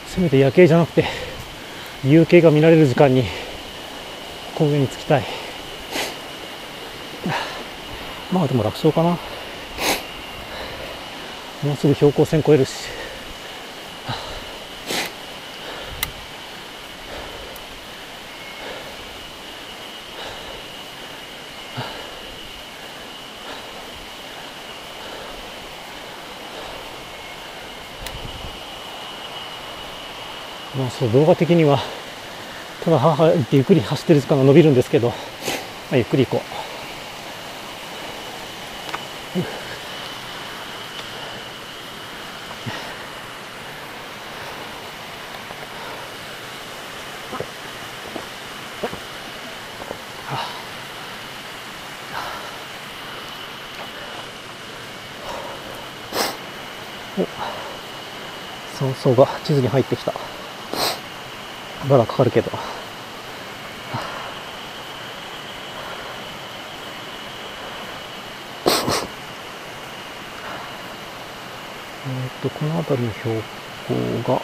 せめて夜景じゃなくて夕景が見られる時間にこの上に着きたい。まあでも楽勝かな。もうすぐ標高線越えるし。まあそう動画的にはただ母ってゆっくり走ってる時間が伸びるんですけど、まあ、ゆっくり行こう。お山荘が地図に入ってきた。まだかかるけど。えっと、この辺りの標高が、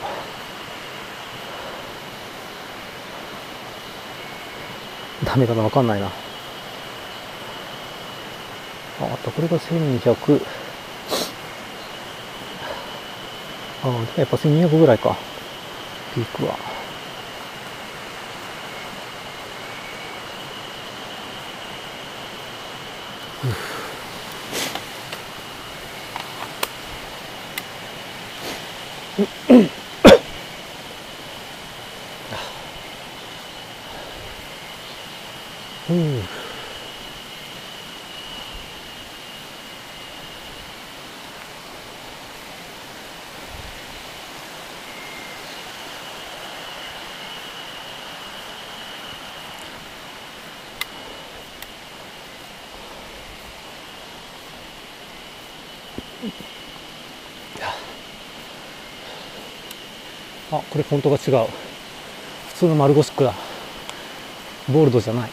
ダメだな、わかんないな。あ、あった、これが1200。ああ、やっぱ1200ぐらいか。ピークは。うん。あ、これフォントが違う。普通の丸ゴシックだ。ボールドじゃない。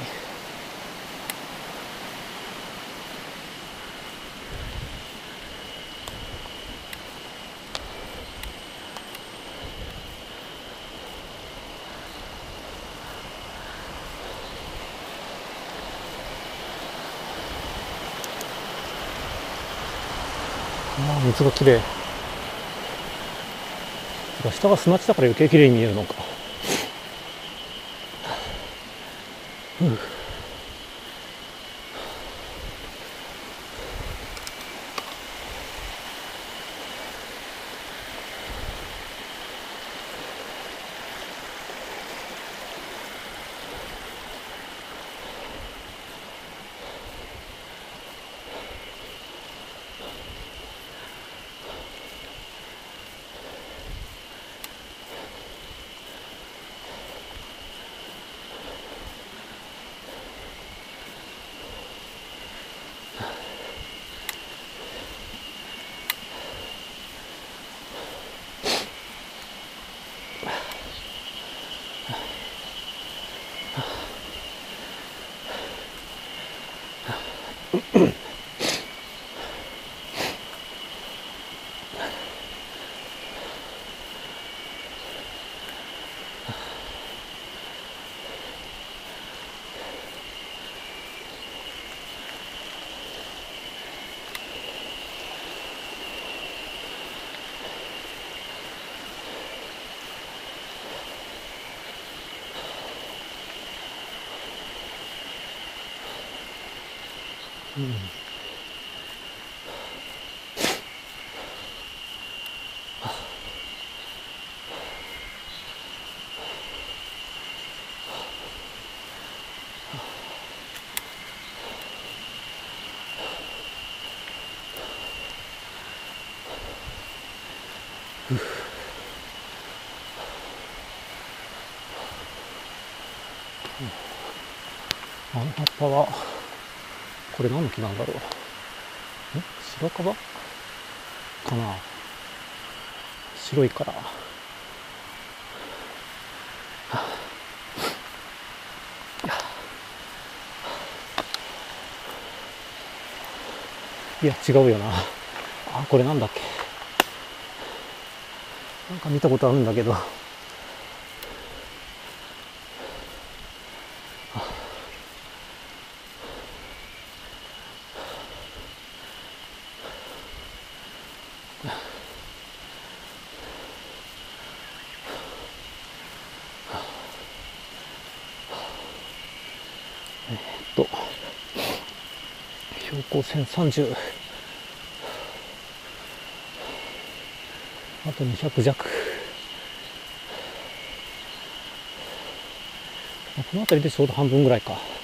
ああ、水が綺麗。てか下が砂地だから余計綺麗に見えるのか。ふうあの葉っぱは、これ何の木なんだろう。ん白樺？かな白いから。いや、違うよな。あ、これなんだっけ。なんか見たことあるんだけど。30あと200弱。この辺りでちょうど半分ぐらいか。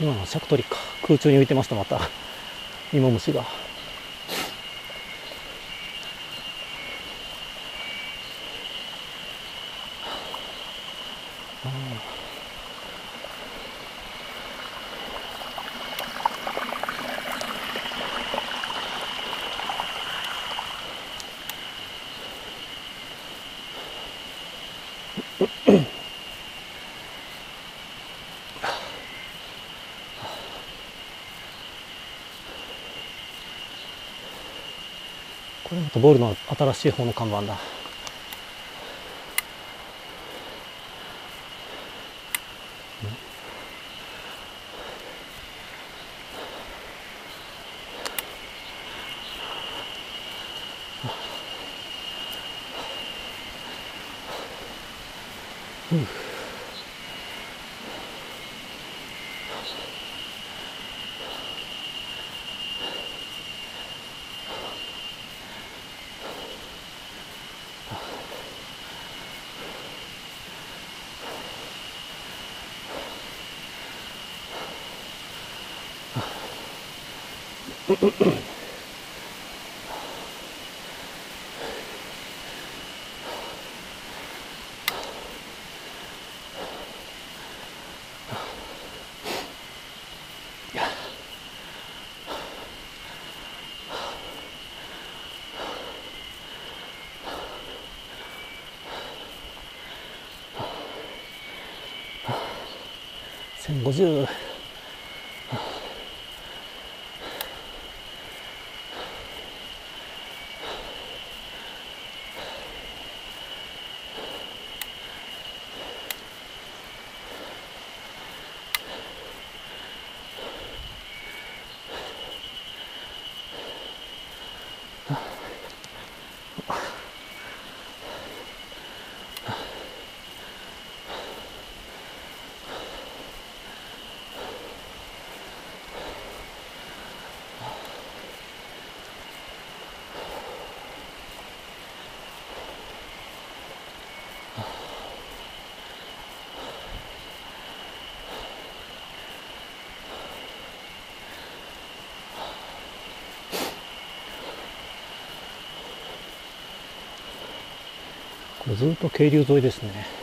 今のはシャクトリか。空中に浮いてましたまた。芋虫がこれまたボールの新しい方の看板だ。ずっと渓流沿いですね。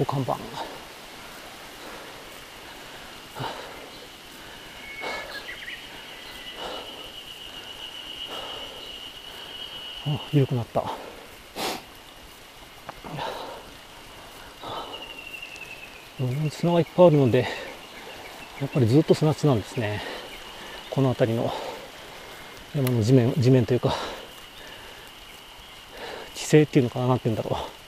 キノコ看板。あ緩くなった。砂がいっぱいあるのでやっぱりずっと砂地なんですね。この辺りの山の地面地面というか地勢っていうのかななんて言うんだろう。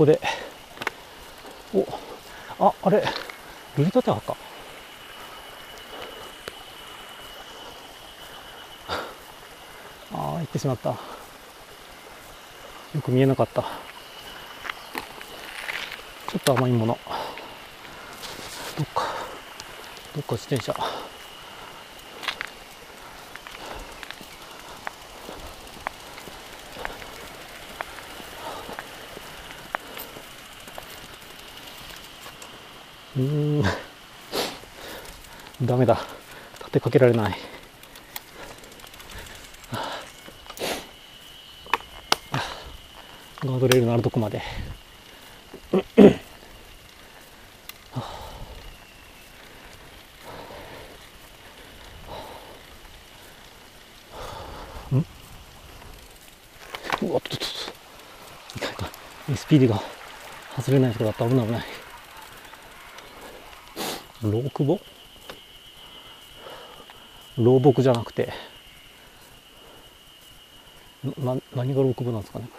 ここで。おああれルルタテハか。ああ行ってしまった。よく見えなかった。ちょっと甘いもの。どっかどっか自転車。うーん。ダメだ。立てかけられない。ガードレールのあるとこまで。うわっとっとっといかんいかん SPD が外れないとこだった。危ない危ない。老久保老木じゃなくて。な何が老久保なんですかねこ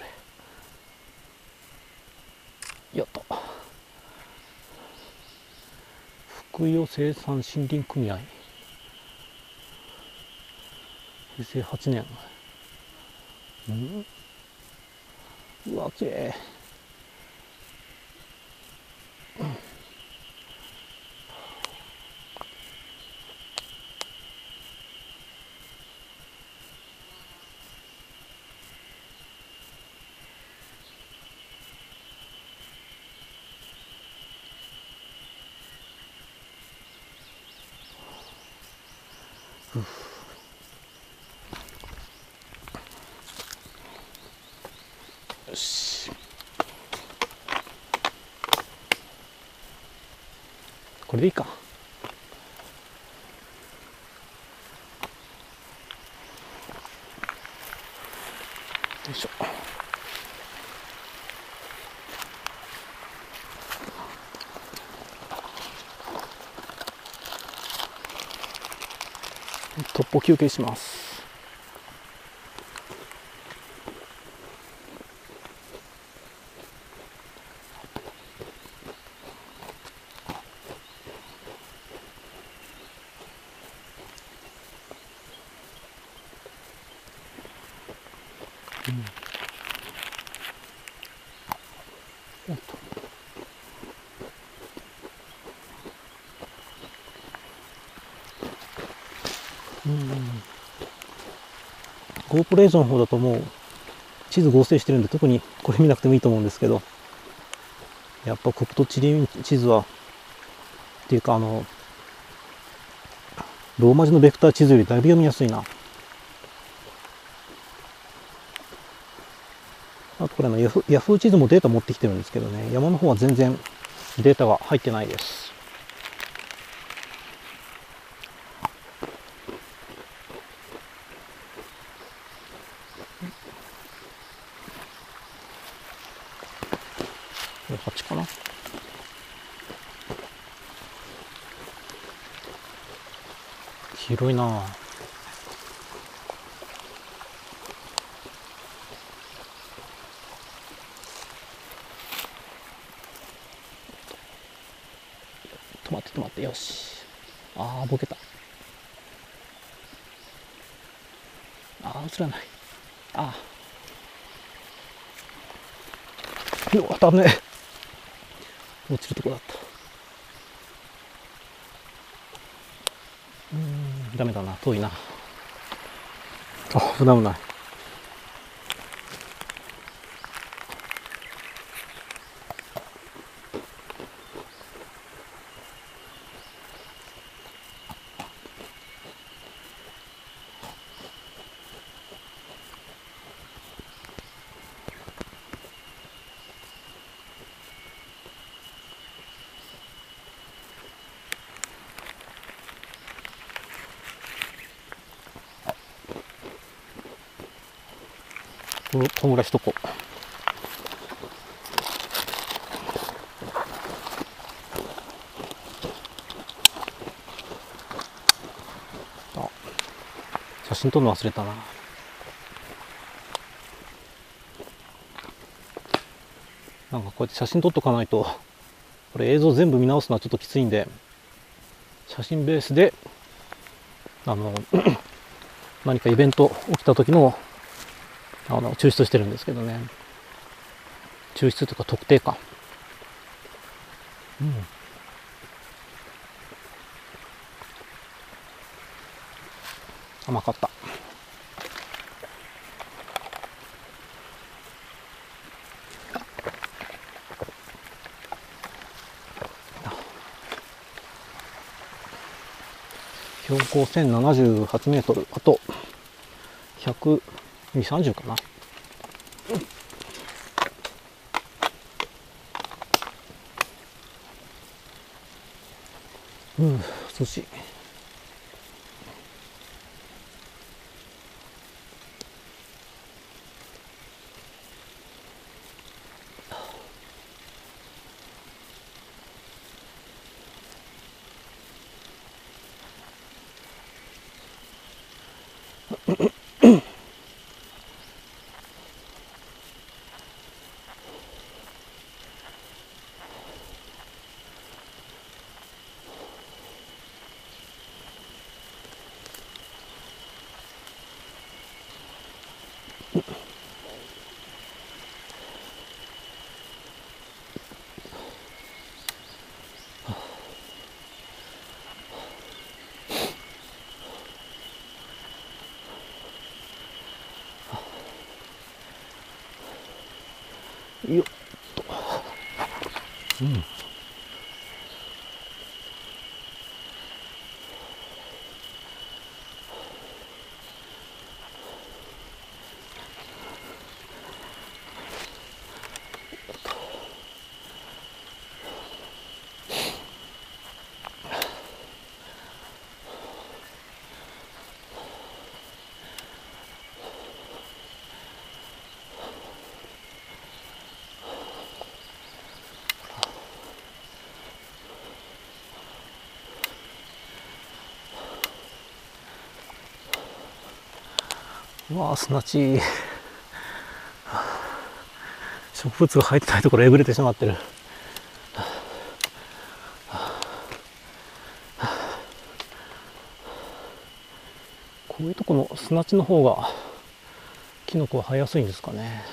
れ。やった。福井生産森林組合。平成8年。うん？うわ綺麗よれでいいか。よいしょ。トッポ休憩します。うん GoPro 映像の方だともう地図合成してるんで特にこれ見なくてもいいと思うんですけど。やっぱ国土地理院地図はっていうかあのローマ字のベクター地図よりだいぶ読みやすいな。あとこれのヤフヤフー地図もデータ持ってきてるんですけどね。山の方は全然データが入ってないですこれ8かな広いな。あ止まって止まってよし。ああボケた。ああ映らない。ああよダメ。落ちるとこだったうーんダメだな。遠いな。あ危ない危ない。真撮るの忘れたな。なんかこうやって写真撮っとかないとこれ映像全部見直すのはちょっときついんで写真ベースであの 何かイベント起きた時のあの抽出してるんですけどね。抽出とか特定か。うん。甘かった。標高1078メートルあと100、230かな。うん涼しよっと。うん。うわあ砂地植物が生えてないところえぐれてしまってる。こういうとこの砂地の方がキノコは生えやすいんですかね。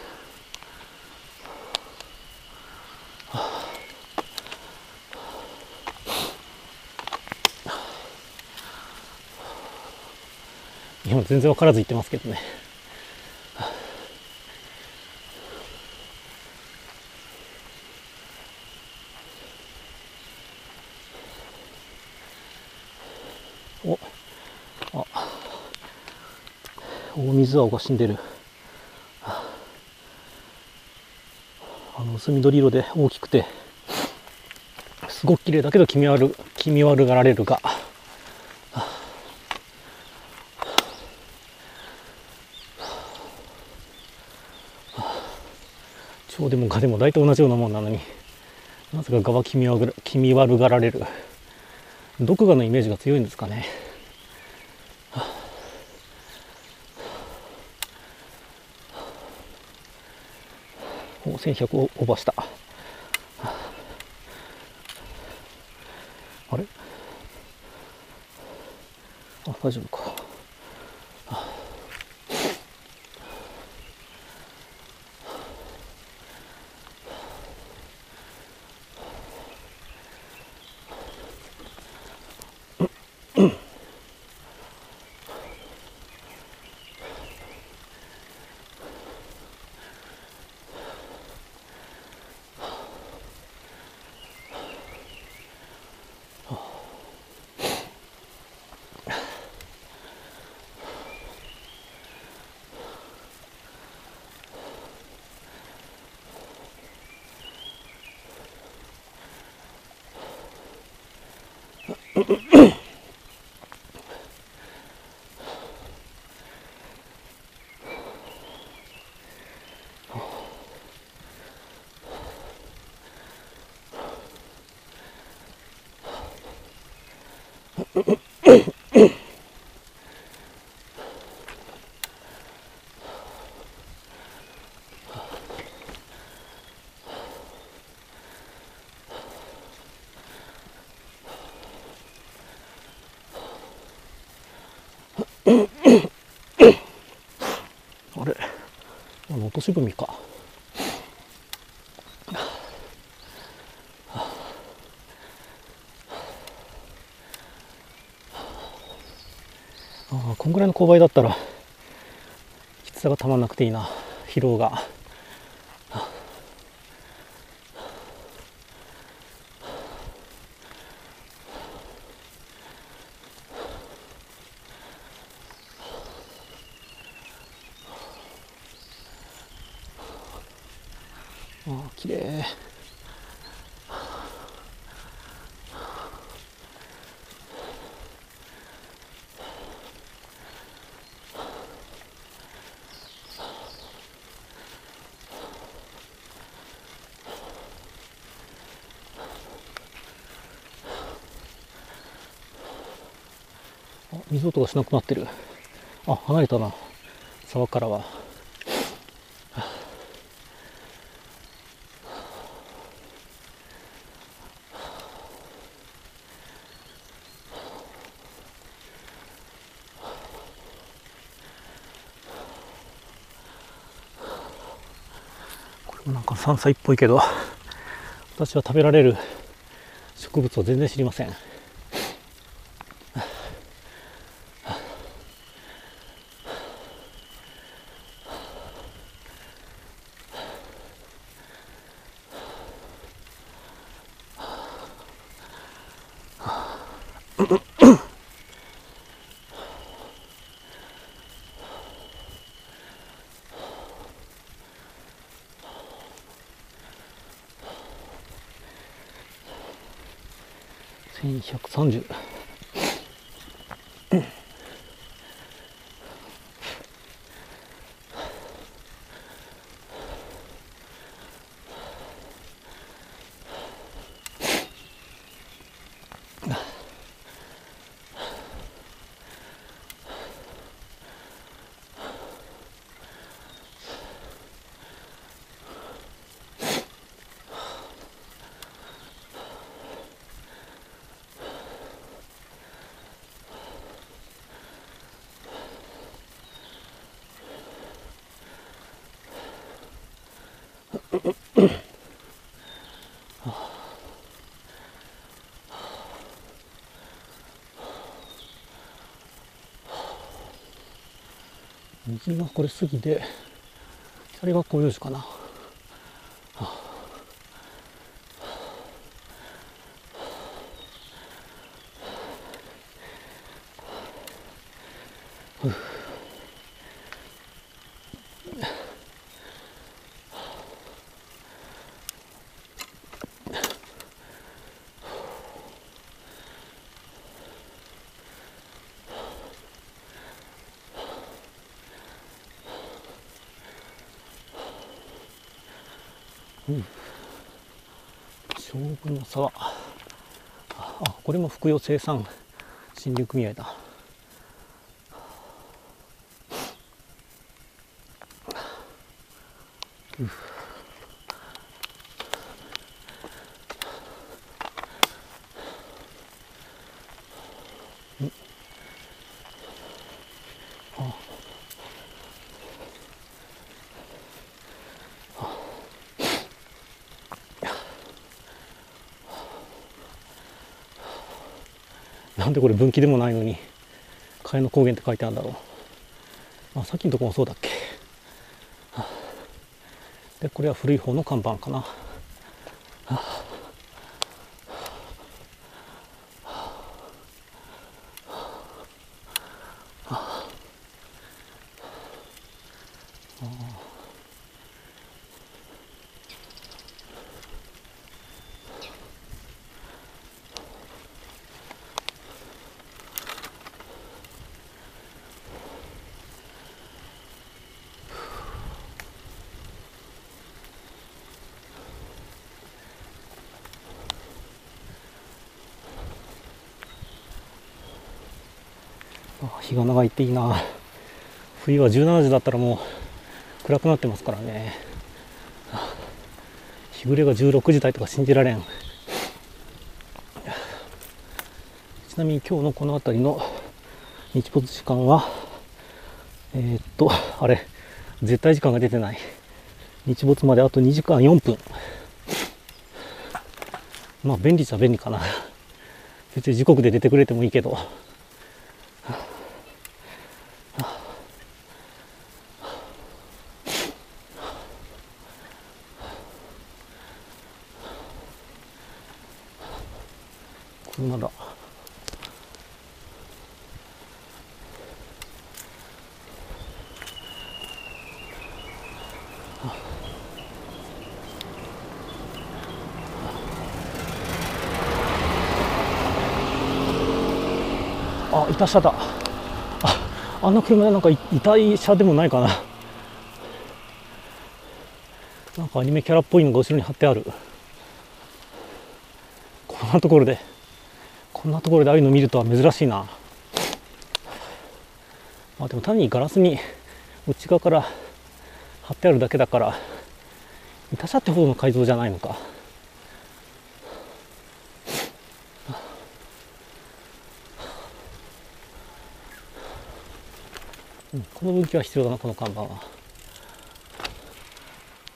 今全然分からず言ってますけどね。おあ大水青が死んでる。あの薄緑色で大きくてすごく綺麗だけど気味悪気味悪がられるが。でも蛾でも大体同じようなもんなのに。なぜか蛾は気味悪が気味悪がられる。毒蛾のイメージが強いんですかね。あ。お1100をオーバーしたあれ？あ大丈夫か。あの落とし踏みか。ああこんぐらいの勾配だったらきつさがたまんなくていいな疲労がああ綺麗あ水音がしなくなってる。あ離れたな。沢からは。これもなんか山菜っぽいけど私は食べられる植物を全然知りません。今これ過ぎてあれが広葉樹かな将軍の沢ああこれも福用生産森林組合だ。でこれ分岐でもないのに茅野高原って書いてあるんだろう。あさっきのとこもそうだっけ。でこれは古い方の看板かな。ていいな。冬は17時だったらもう暗くなってますからね。日暮れが16時台とか信じられん。ちなみに今日のこの辺りの日没時間はえーっとあれ絶対時間が出てない。日没まであと2時間4分。まあ便利っちゃ便利かな。別に時刻で出てくれてもいいけど。車だあ、いた車だ。あ、あの車なんかい遺体車でもないかな。なんかアニメキャラっぽいのが後ろに貼ってある。こんなところで、こんなところでああいうの見るとは珍しいな。まあでも単にガラスに内側から貼ってあるだけだから、いた車ってほどの改造じゃないのか。うんこの向きは必要だなこの看板は。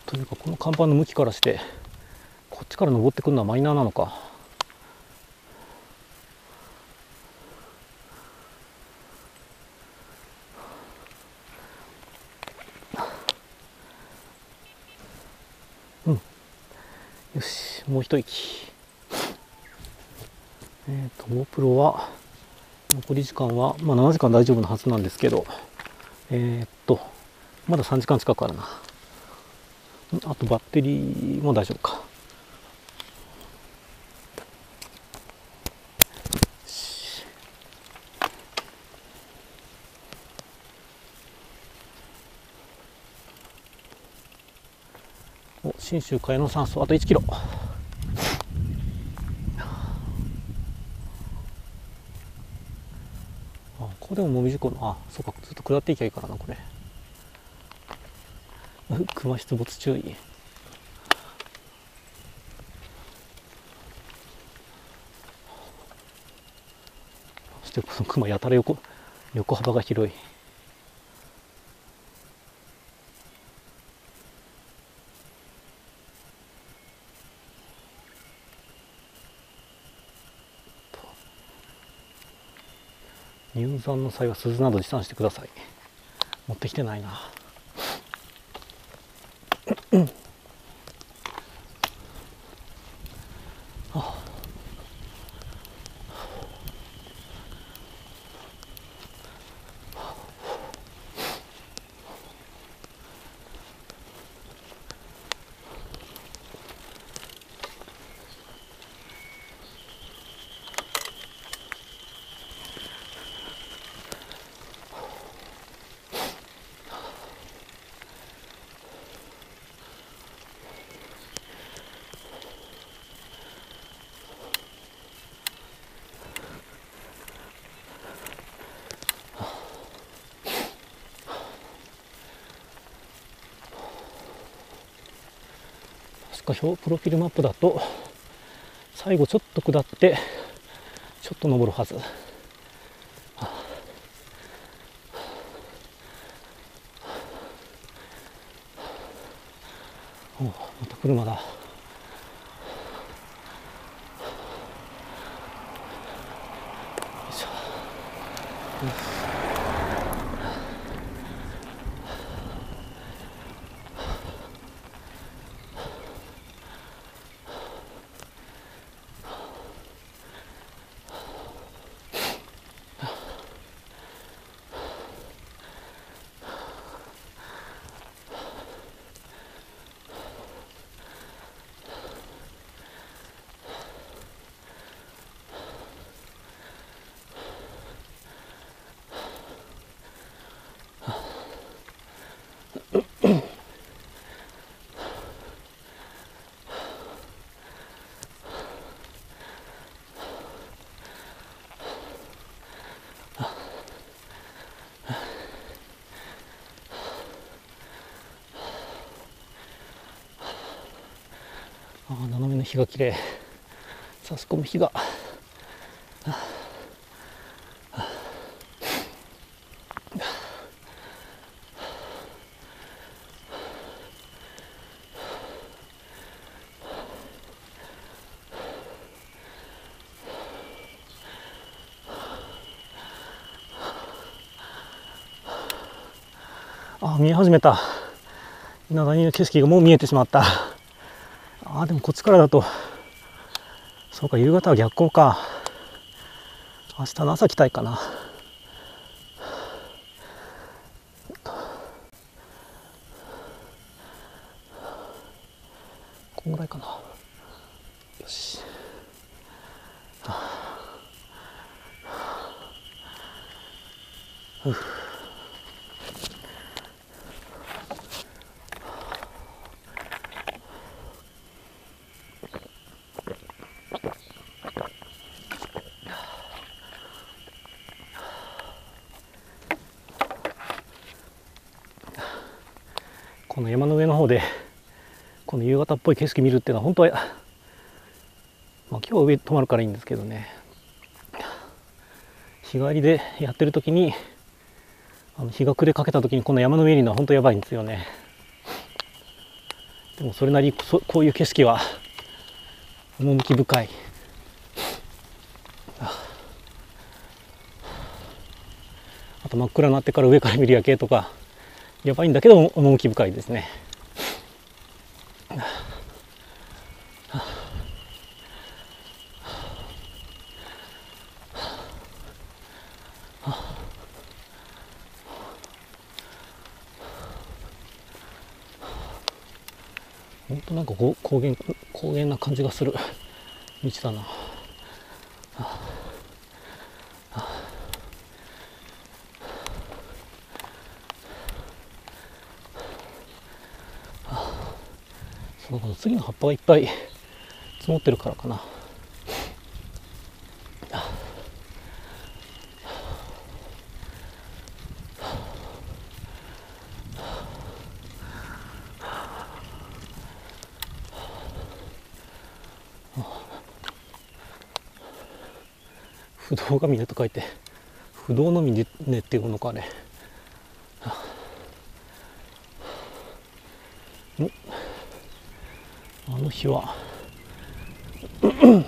というかこの看板の向きからしてこっちから登ってくるのはマイナーなのか。よしもう一息。えっ、と GoPro は残り時間は、まあ、7時間大丈夫なはずなんですけど、えーっと、まだ3時間近くあるな。あとバッテリーも大丈夫か。信州茅野山荘あと1キロ。あここでももみじ湖のあそうかずっと下っていきゃいいからなこれ。熊出没注意。そしてこの熊やたら横横幅が広い。入山の際は鈴など持参してください。持ってきてないな。プロフィールマップだと最後ちょっと下ってちょっと登るはず。おまた車だ。よいしょ。の日が綺麗。差し込む日が。あ見え始めた。稲谷の景色がもう見えてしまった。あでもこっちからだとそうか夕方は逆光か。明日の朝来たいかなこんぐらいかなよしふうこの山の上の方でこの夕方っぽい景色見るっていうのは本当は、まあ、今日は上泊まるからいいんですけどね。日帰りでやってる時にあの日が暮れかけた時にこの山の上にいるのは本当やばいんですよね。でもそれなりにこういう景色は趣深い。あと真っ暗になってから上から見る夜景とかやばいんだけど趣深いですね本当なんかこう高原高原な感じがする。道だな。ああ,あ,あ。そうか次の葉っぱがいっぱい積もってるからかな不動が峰と書いて不動の峰っていうのかあ。れあの日は。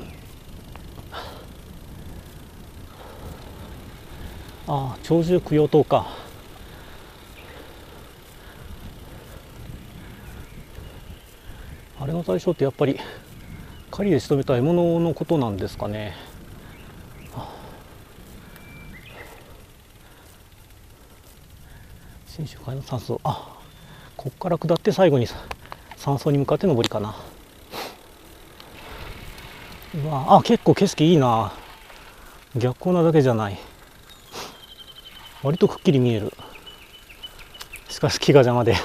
ああ鳥獣供養塔か。あれの対象ってやっぱり狩りで仕留めた獲物のことなんですかね。信州海の山荘あこっから下って最後に山荘に向かって上りかな。うわあ結構景色いいな。逆光なだけじゃない。割とくっきり見える。しかし木が邪魔で。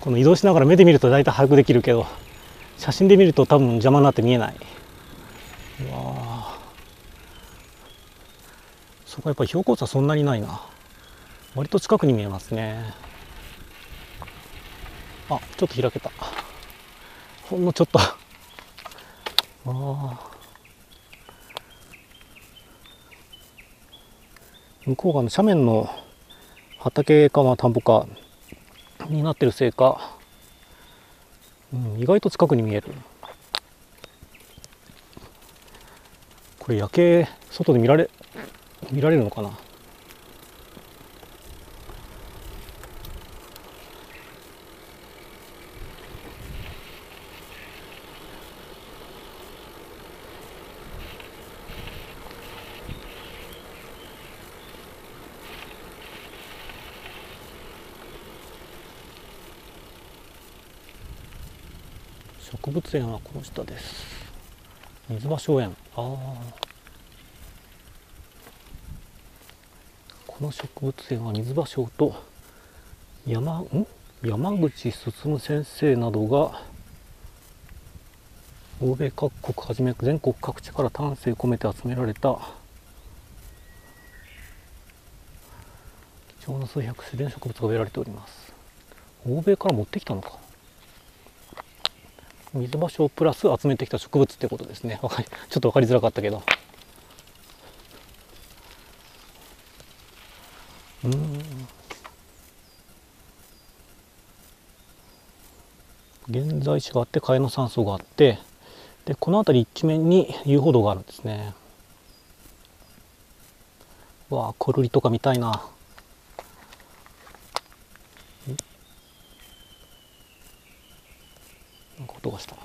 この移動しながら目で見ると大体把握できるけど写真で見ると多分邪魔になって見えない。うわそこはやっぱり標高差そんなにないな。割と近くに見えますね。あちょっと開けた。ほんのちょっと。ああ向こう側の斜面の畑かまあ田んぼかになってるせいか、うん、意外と近くに見える。これ夜景外で見られ見られるのかな。植物園はこの下です。水場荘園。あこの植物園は水場荘と山ん？山口進先生などが欧米各国はじめ全国各地から丹精込めて集められた貴重な数百種類の植物が植えられております。欧米から持ってきたのか水場所プラス集めてきた植物ってことですね。わかりちょっと分かりづらかったけど。うん。現在地があって茅野山荘があってでこの辺り一面に遊歩道があるんですね。わあコルリとか見たいな。なんか音がした。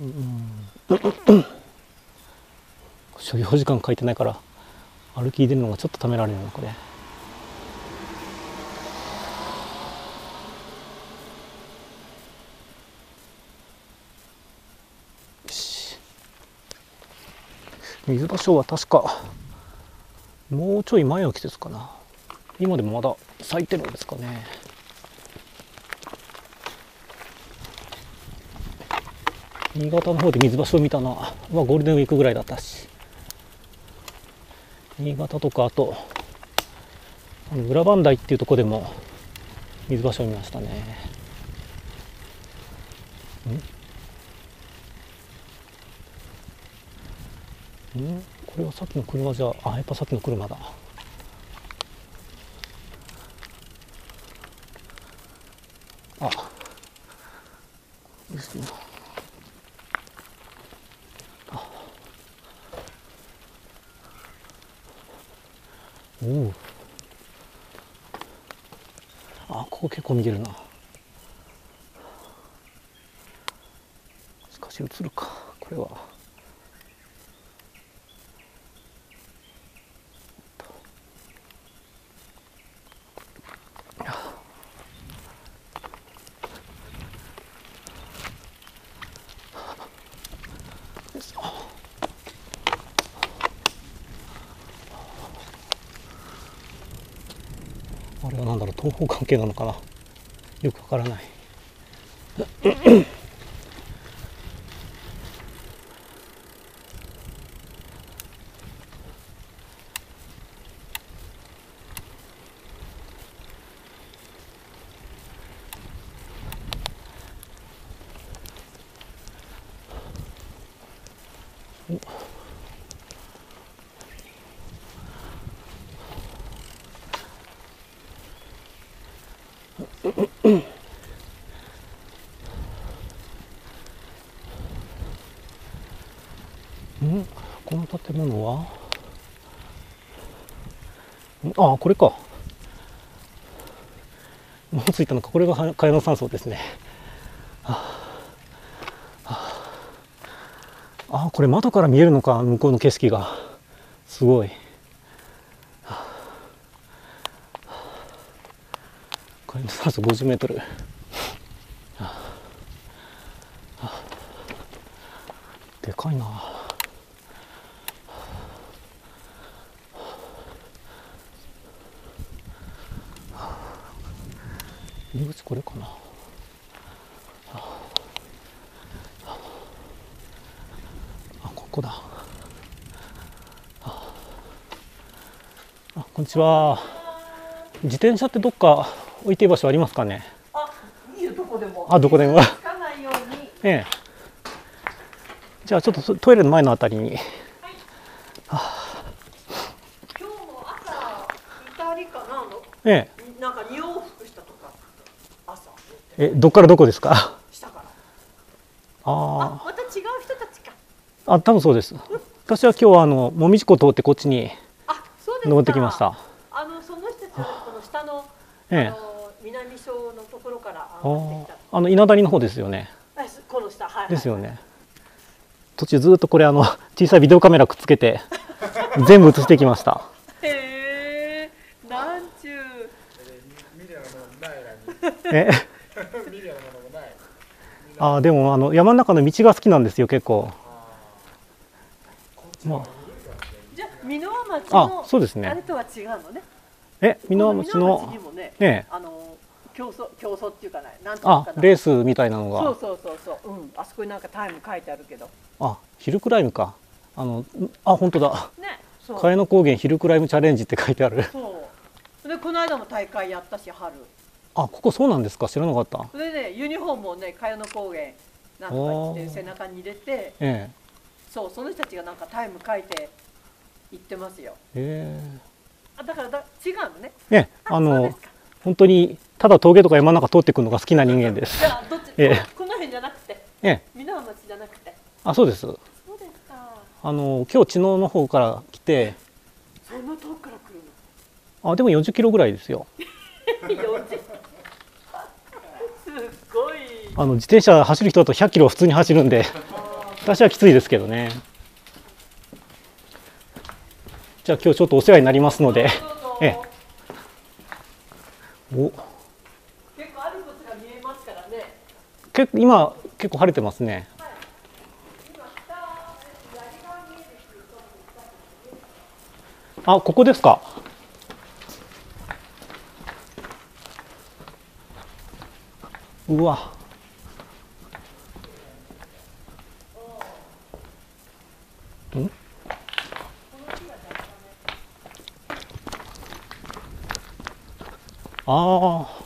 うん。所要時間書いてないから歩き出るのがちょっとためられるなこれ。水場所は確か。もうちょい前の季節かな。今でもまだ咲いてるんですかね。新潟の方で水場所を見たのは、まあ、ゴールデンウィークぐらいだったし。新潟とかあとあの裏磐梯っていうとこでも水場所を見ましたね。ん？ん？これはさっきの車じゃあやっぱさっきの車だ。あ。ですね。あ。おおあここ結構見えるな。しかし映るかこれはよいしょあれは何だろう東方関係なのかな。よくわからない。ん。この建物は？ん。あこれか。もう着いたのか。これがは茅野山荘ですね。ああこれ窓から見えるのか向こうの景色が。すごい。茅野山荘50メートル。でかいな。入り口これかな。あ。ここだ。あこんにちは。自転車ってどっか置いていい場所ありますかね？
あ、いいよどこでも。
あどこでも。
つかないように。
ええ。じゃあちょっとトイレの前のあたりに。
今日も朝かなあの？
え
なんか二往復したとか朝。
ええどっからどこですか？
したから。
あ
あ、また違う人たちか。
ああ多分そうです。私は今日はあのもみじ湖通ってこっちに。登ってきまし。た。
あのその人たちはこの下の、
ええ
あの南小のところから
あの稲谷の方ですよね。ですよね。途中ずっとこれあの 小さいビデオカメラくっつけて全部映してきました。
へえ、なんちゅう。
え？あーでもあの山の中の道が好きなんですよ結構。ま
じゃあ箕輪町
あ
の
そうですね。
あれとは違うのね。
あえ箕輪町の
ね、
ええ。
あの競争競争っていうかね、なんとか
あレースみたいなのが。
そうそうそうそう、うん、あそこになんかタイム書いてあるけど。
あヒルクライムか。あのんあ本当だ。
ね、そう。
茅野高原ヒルクライムチャレンジって書いてある。
そう。でこの間も大会やったし春。
あここそうなんですか？知らなかった。
それでねユニフォームをね茅野高原なんとかって背中に入れて。
え
そうその人たちがなんかタイム書いて行ってますよ。
ええ。
あだからだ違うのね。
えねあの本当にただ峠とか山の中通ってくるのが好きな人間です。
じゃあどっち、
ええ。
この辺じゃなくて
ええ。
美濃町じゃなくて。
あそうです。
そうですか。
あの今日知能の方から来て
そんな遠くから来る
あでも40キロぐらいですよ。
の40すっごい。
あの自転車走る人だと100キロ普通に走るんで私はきついですけどね。じゃあ今日ちょっとお世話になりますので
どうぞ。
えお。
結構アルプスが見えますからね。
結構今結構晴れてますね。あここですか。うわああ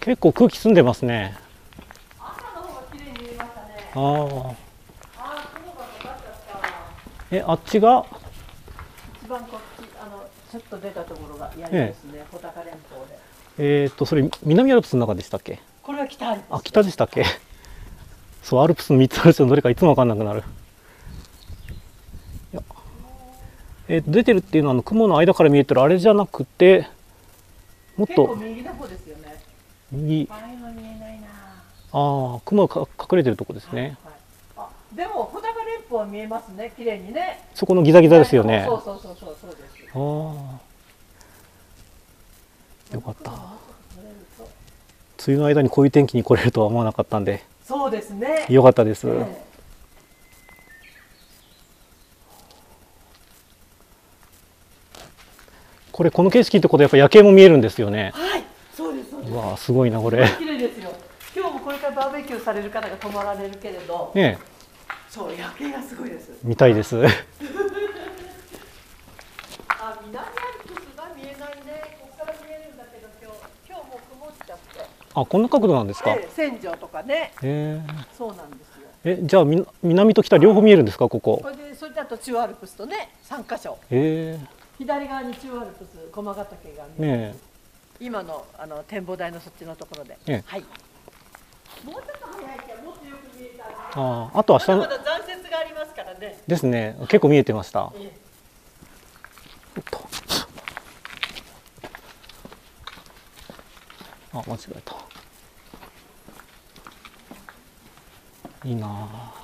結構空気澄んでますね。ああえあっちが？
一番こっちあのちょっと出たところが槍ですね、穂高連峰で。
えっ、とそれ南アルプスの中でしたっけ？
これは北アルプス。
あ北でしたっけ？そうアルプスの3つあるうちのどれかいつも分かんなくなるいやえーと出てるっていうのはあの雲の間から見えてるあれじゃなくてもっと
右の方ですよね。
右。ああ雲がか隠れてるとこですね。
はい、あでも穂高連峰は見えますね。綺麗にね。
そこのギザギザですよね。
そうそうそうそうそうです。
ああよかった。梅雨の間にこういう天気に来れるとは思わなかったんで。
そうですね。
よかったです、
ええ
これこの景色ってことはやっぱ夜景も見えるんですよね。
はい。そうですそうです。
うわーすごいなこれ。
綺麗ですよ。今日もこれからバーベキューされる方が泊まられるけれど。
ね
そう夜景がすごいです。
見たいです。
あ南アルプスが見えないね。ここから見えるんだけど今日今日もう曇っちゃって。
あこんな角度なんですか？
ええ千条とかね。
え。
そうなんですよ。
えじゃあみ南と北両方見えるんですかここ？
これでそれだと中央アルプスとね三箇所。
え
左側に中央アルプス駒ヶ岳が見
え
える、
ね
今のあの展望台のそっちのところで、
ええ。
はい。もうちょっと早いけどもっとよく見えた。
えあーあと明日の
まだまだ残雪がありますからね、
ですね。結構見えてました。
ええ。
おっと。あ間違えた。いいなあ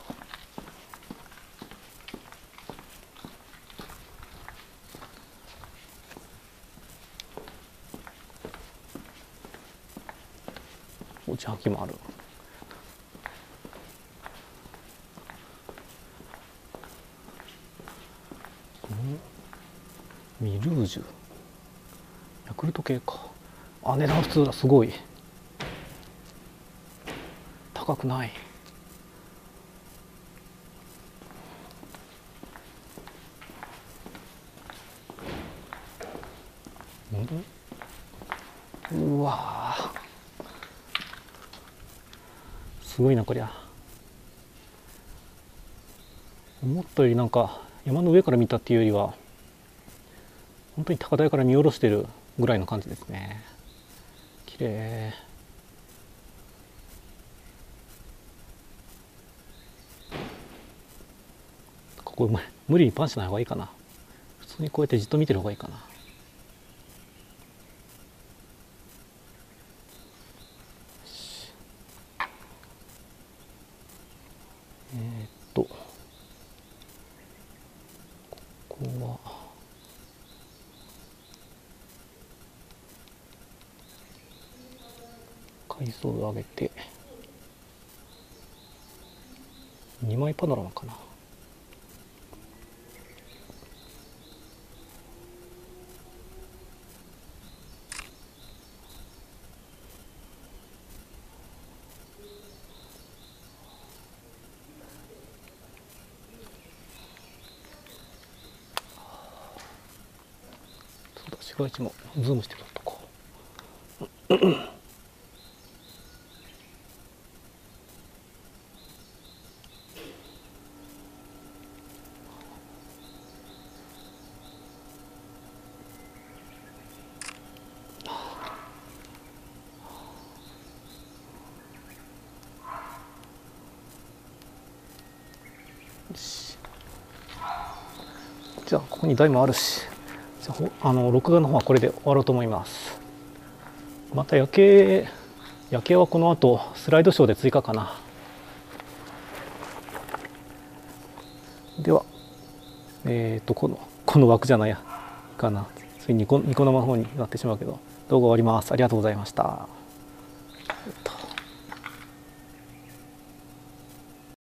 お自販機もある。ミルージュ。ヤクルト系か。あ値段普通だ。すごい。高くない。うわすごいなこりゃ。思ったよりなんか山の上から見たっていうよりは本当に高台から見下ろしてるぐらいの感じですね。綺麗。ここ無無理にパンしない方がいいかな。普通にこうやってじっと見てる方がいいかな。えっとここは階層を上げて2枚パノラマかな。市街地もズームして撮っとこ。うじゃあここに台もあるし。あの録画の方はこれで終わろうと思います。また夜景夜景はこの後スライドショーで追加かな。ではえっ、とこのこの枠じゃないやかな。ついにニコニコ生の方になってしまうけど動画終わります。ありがとうございました。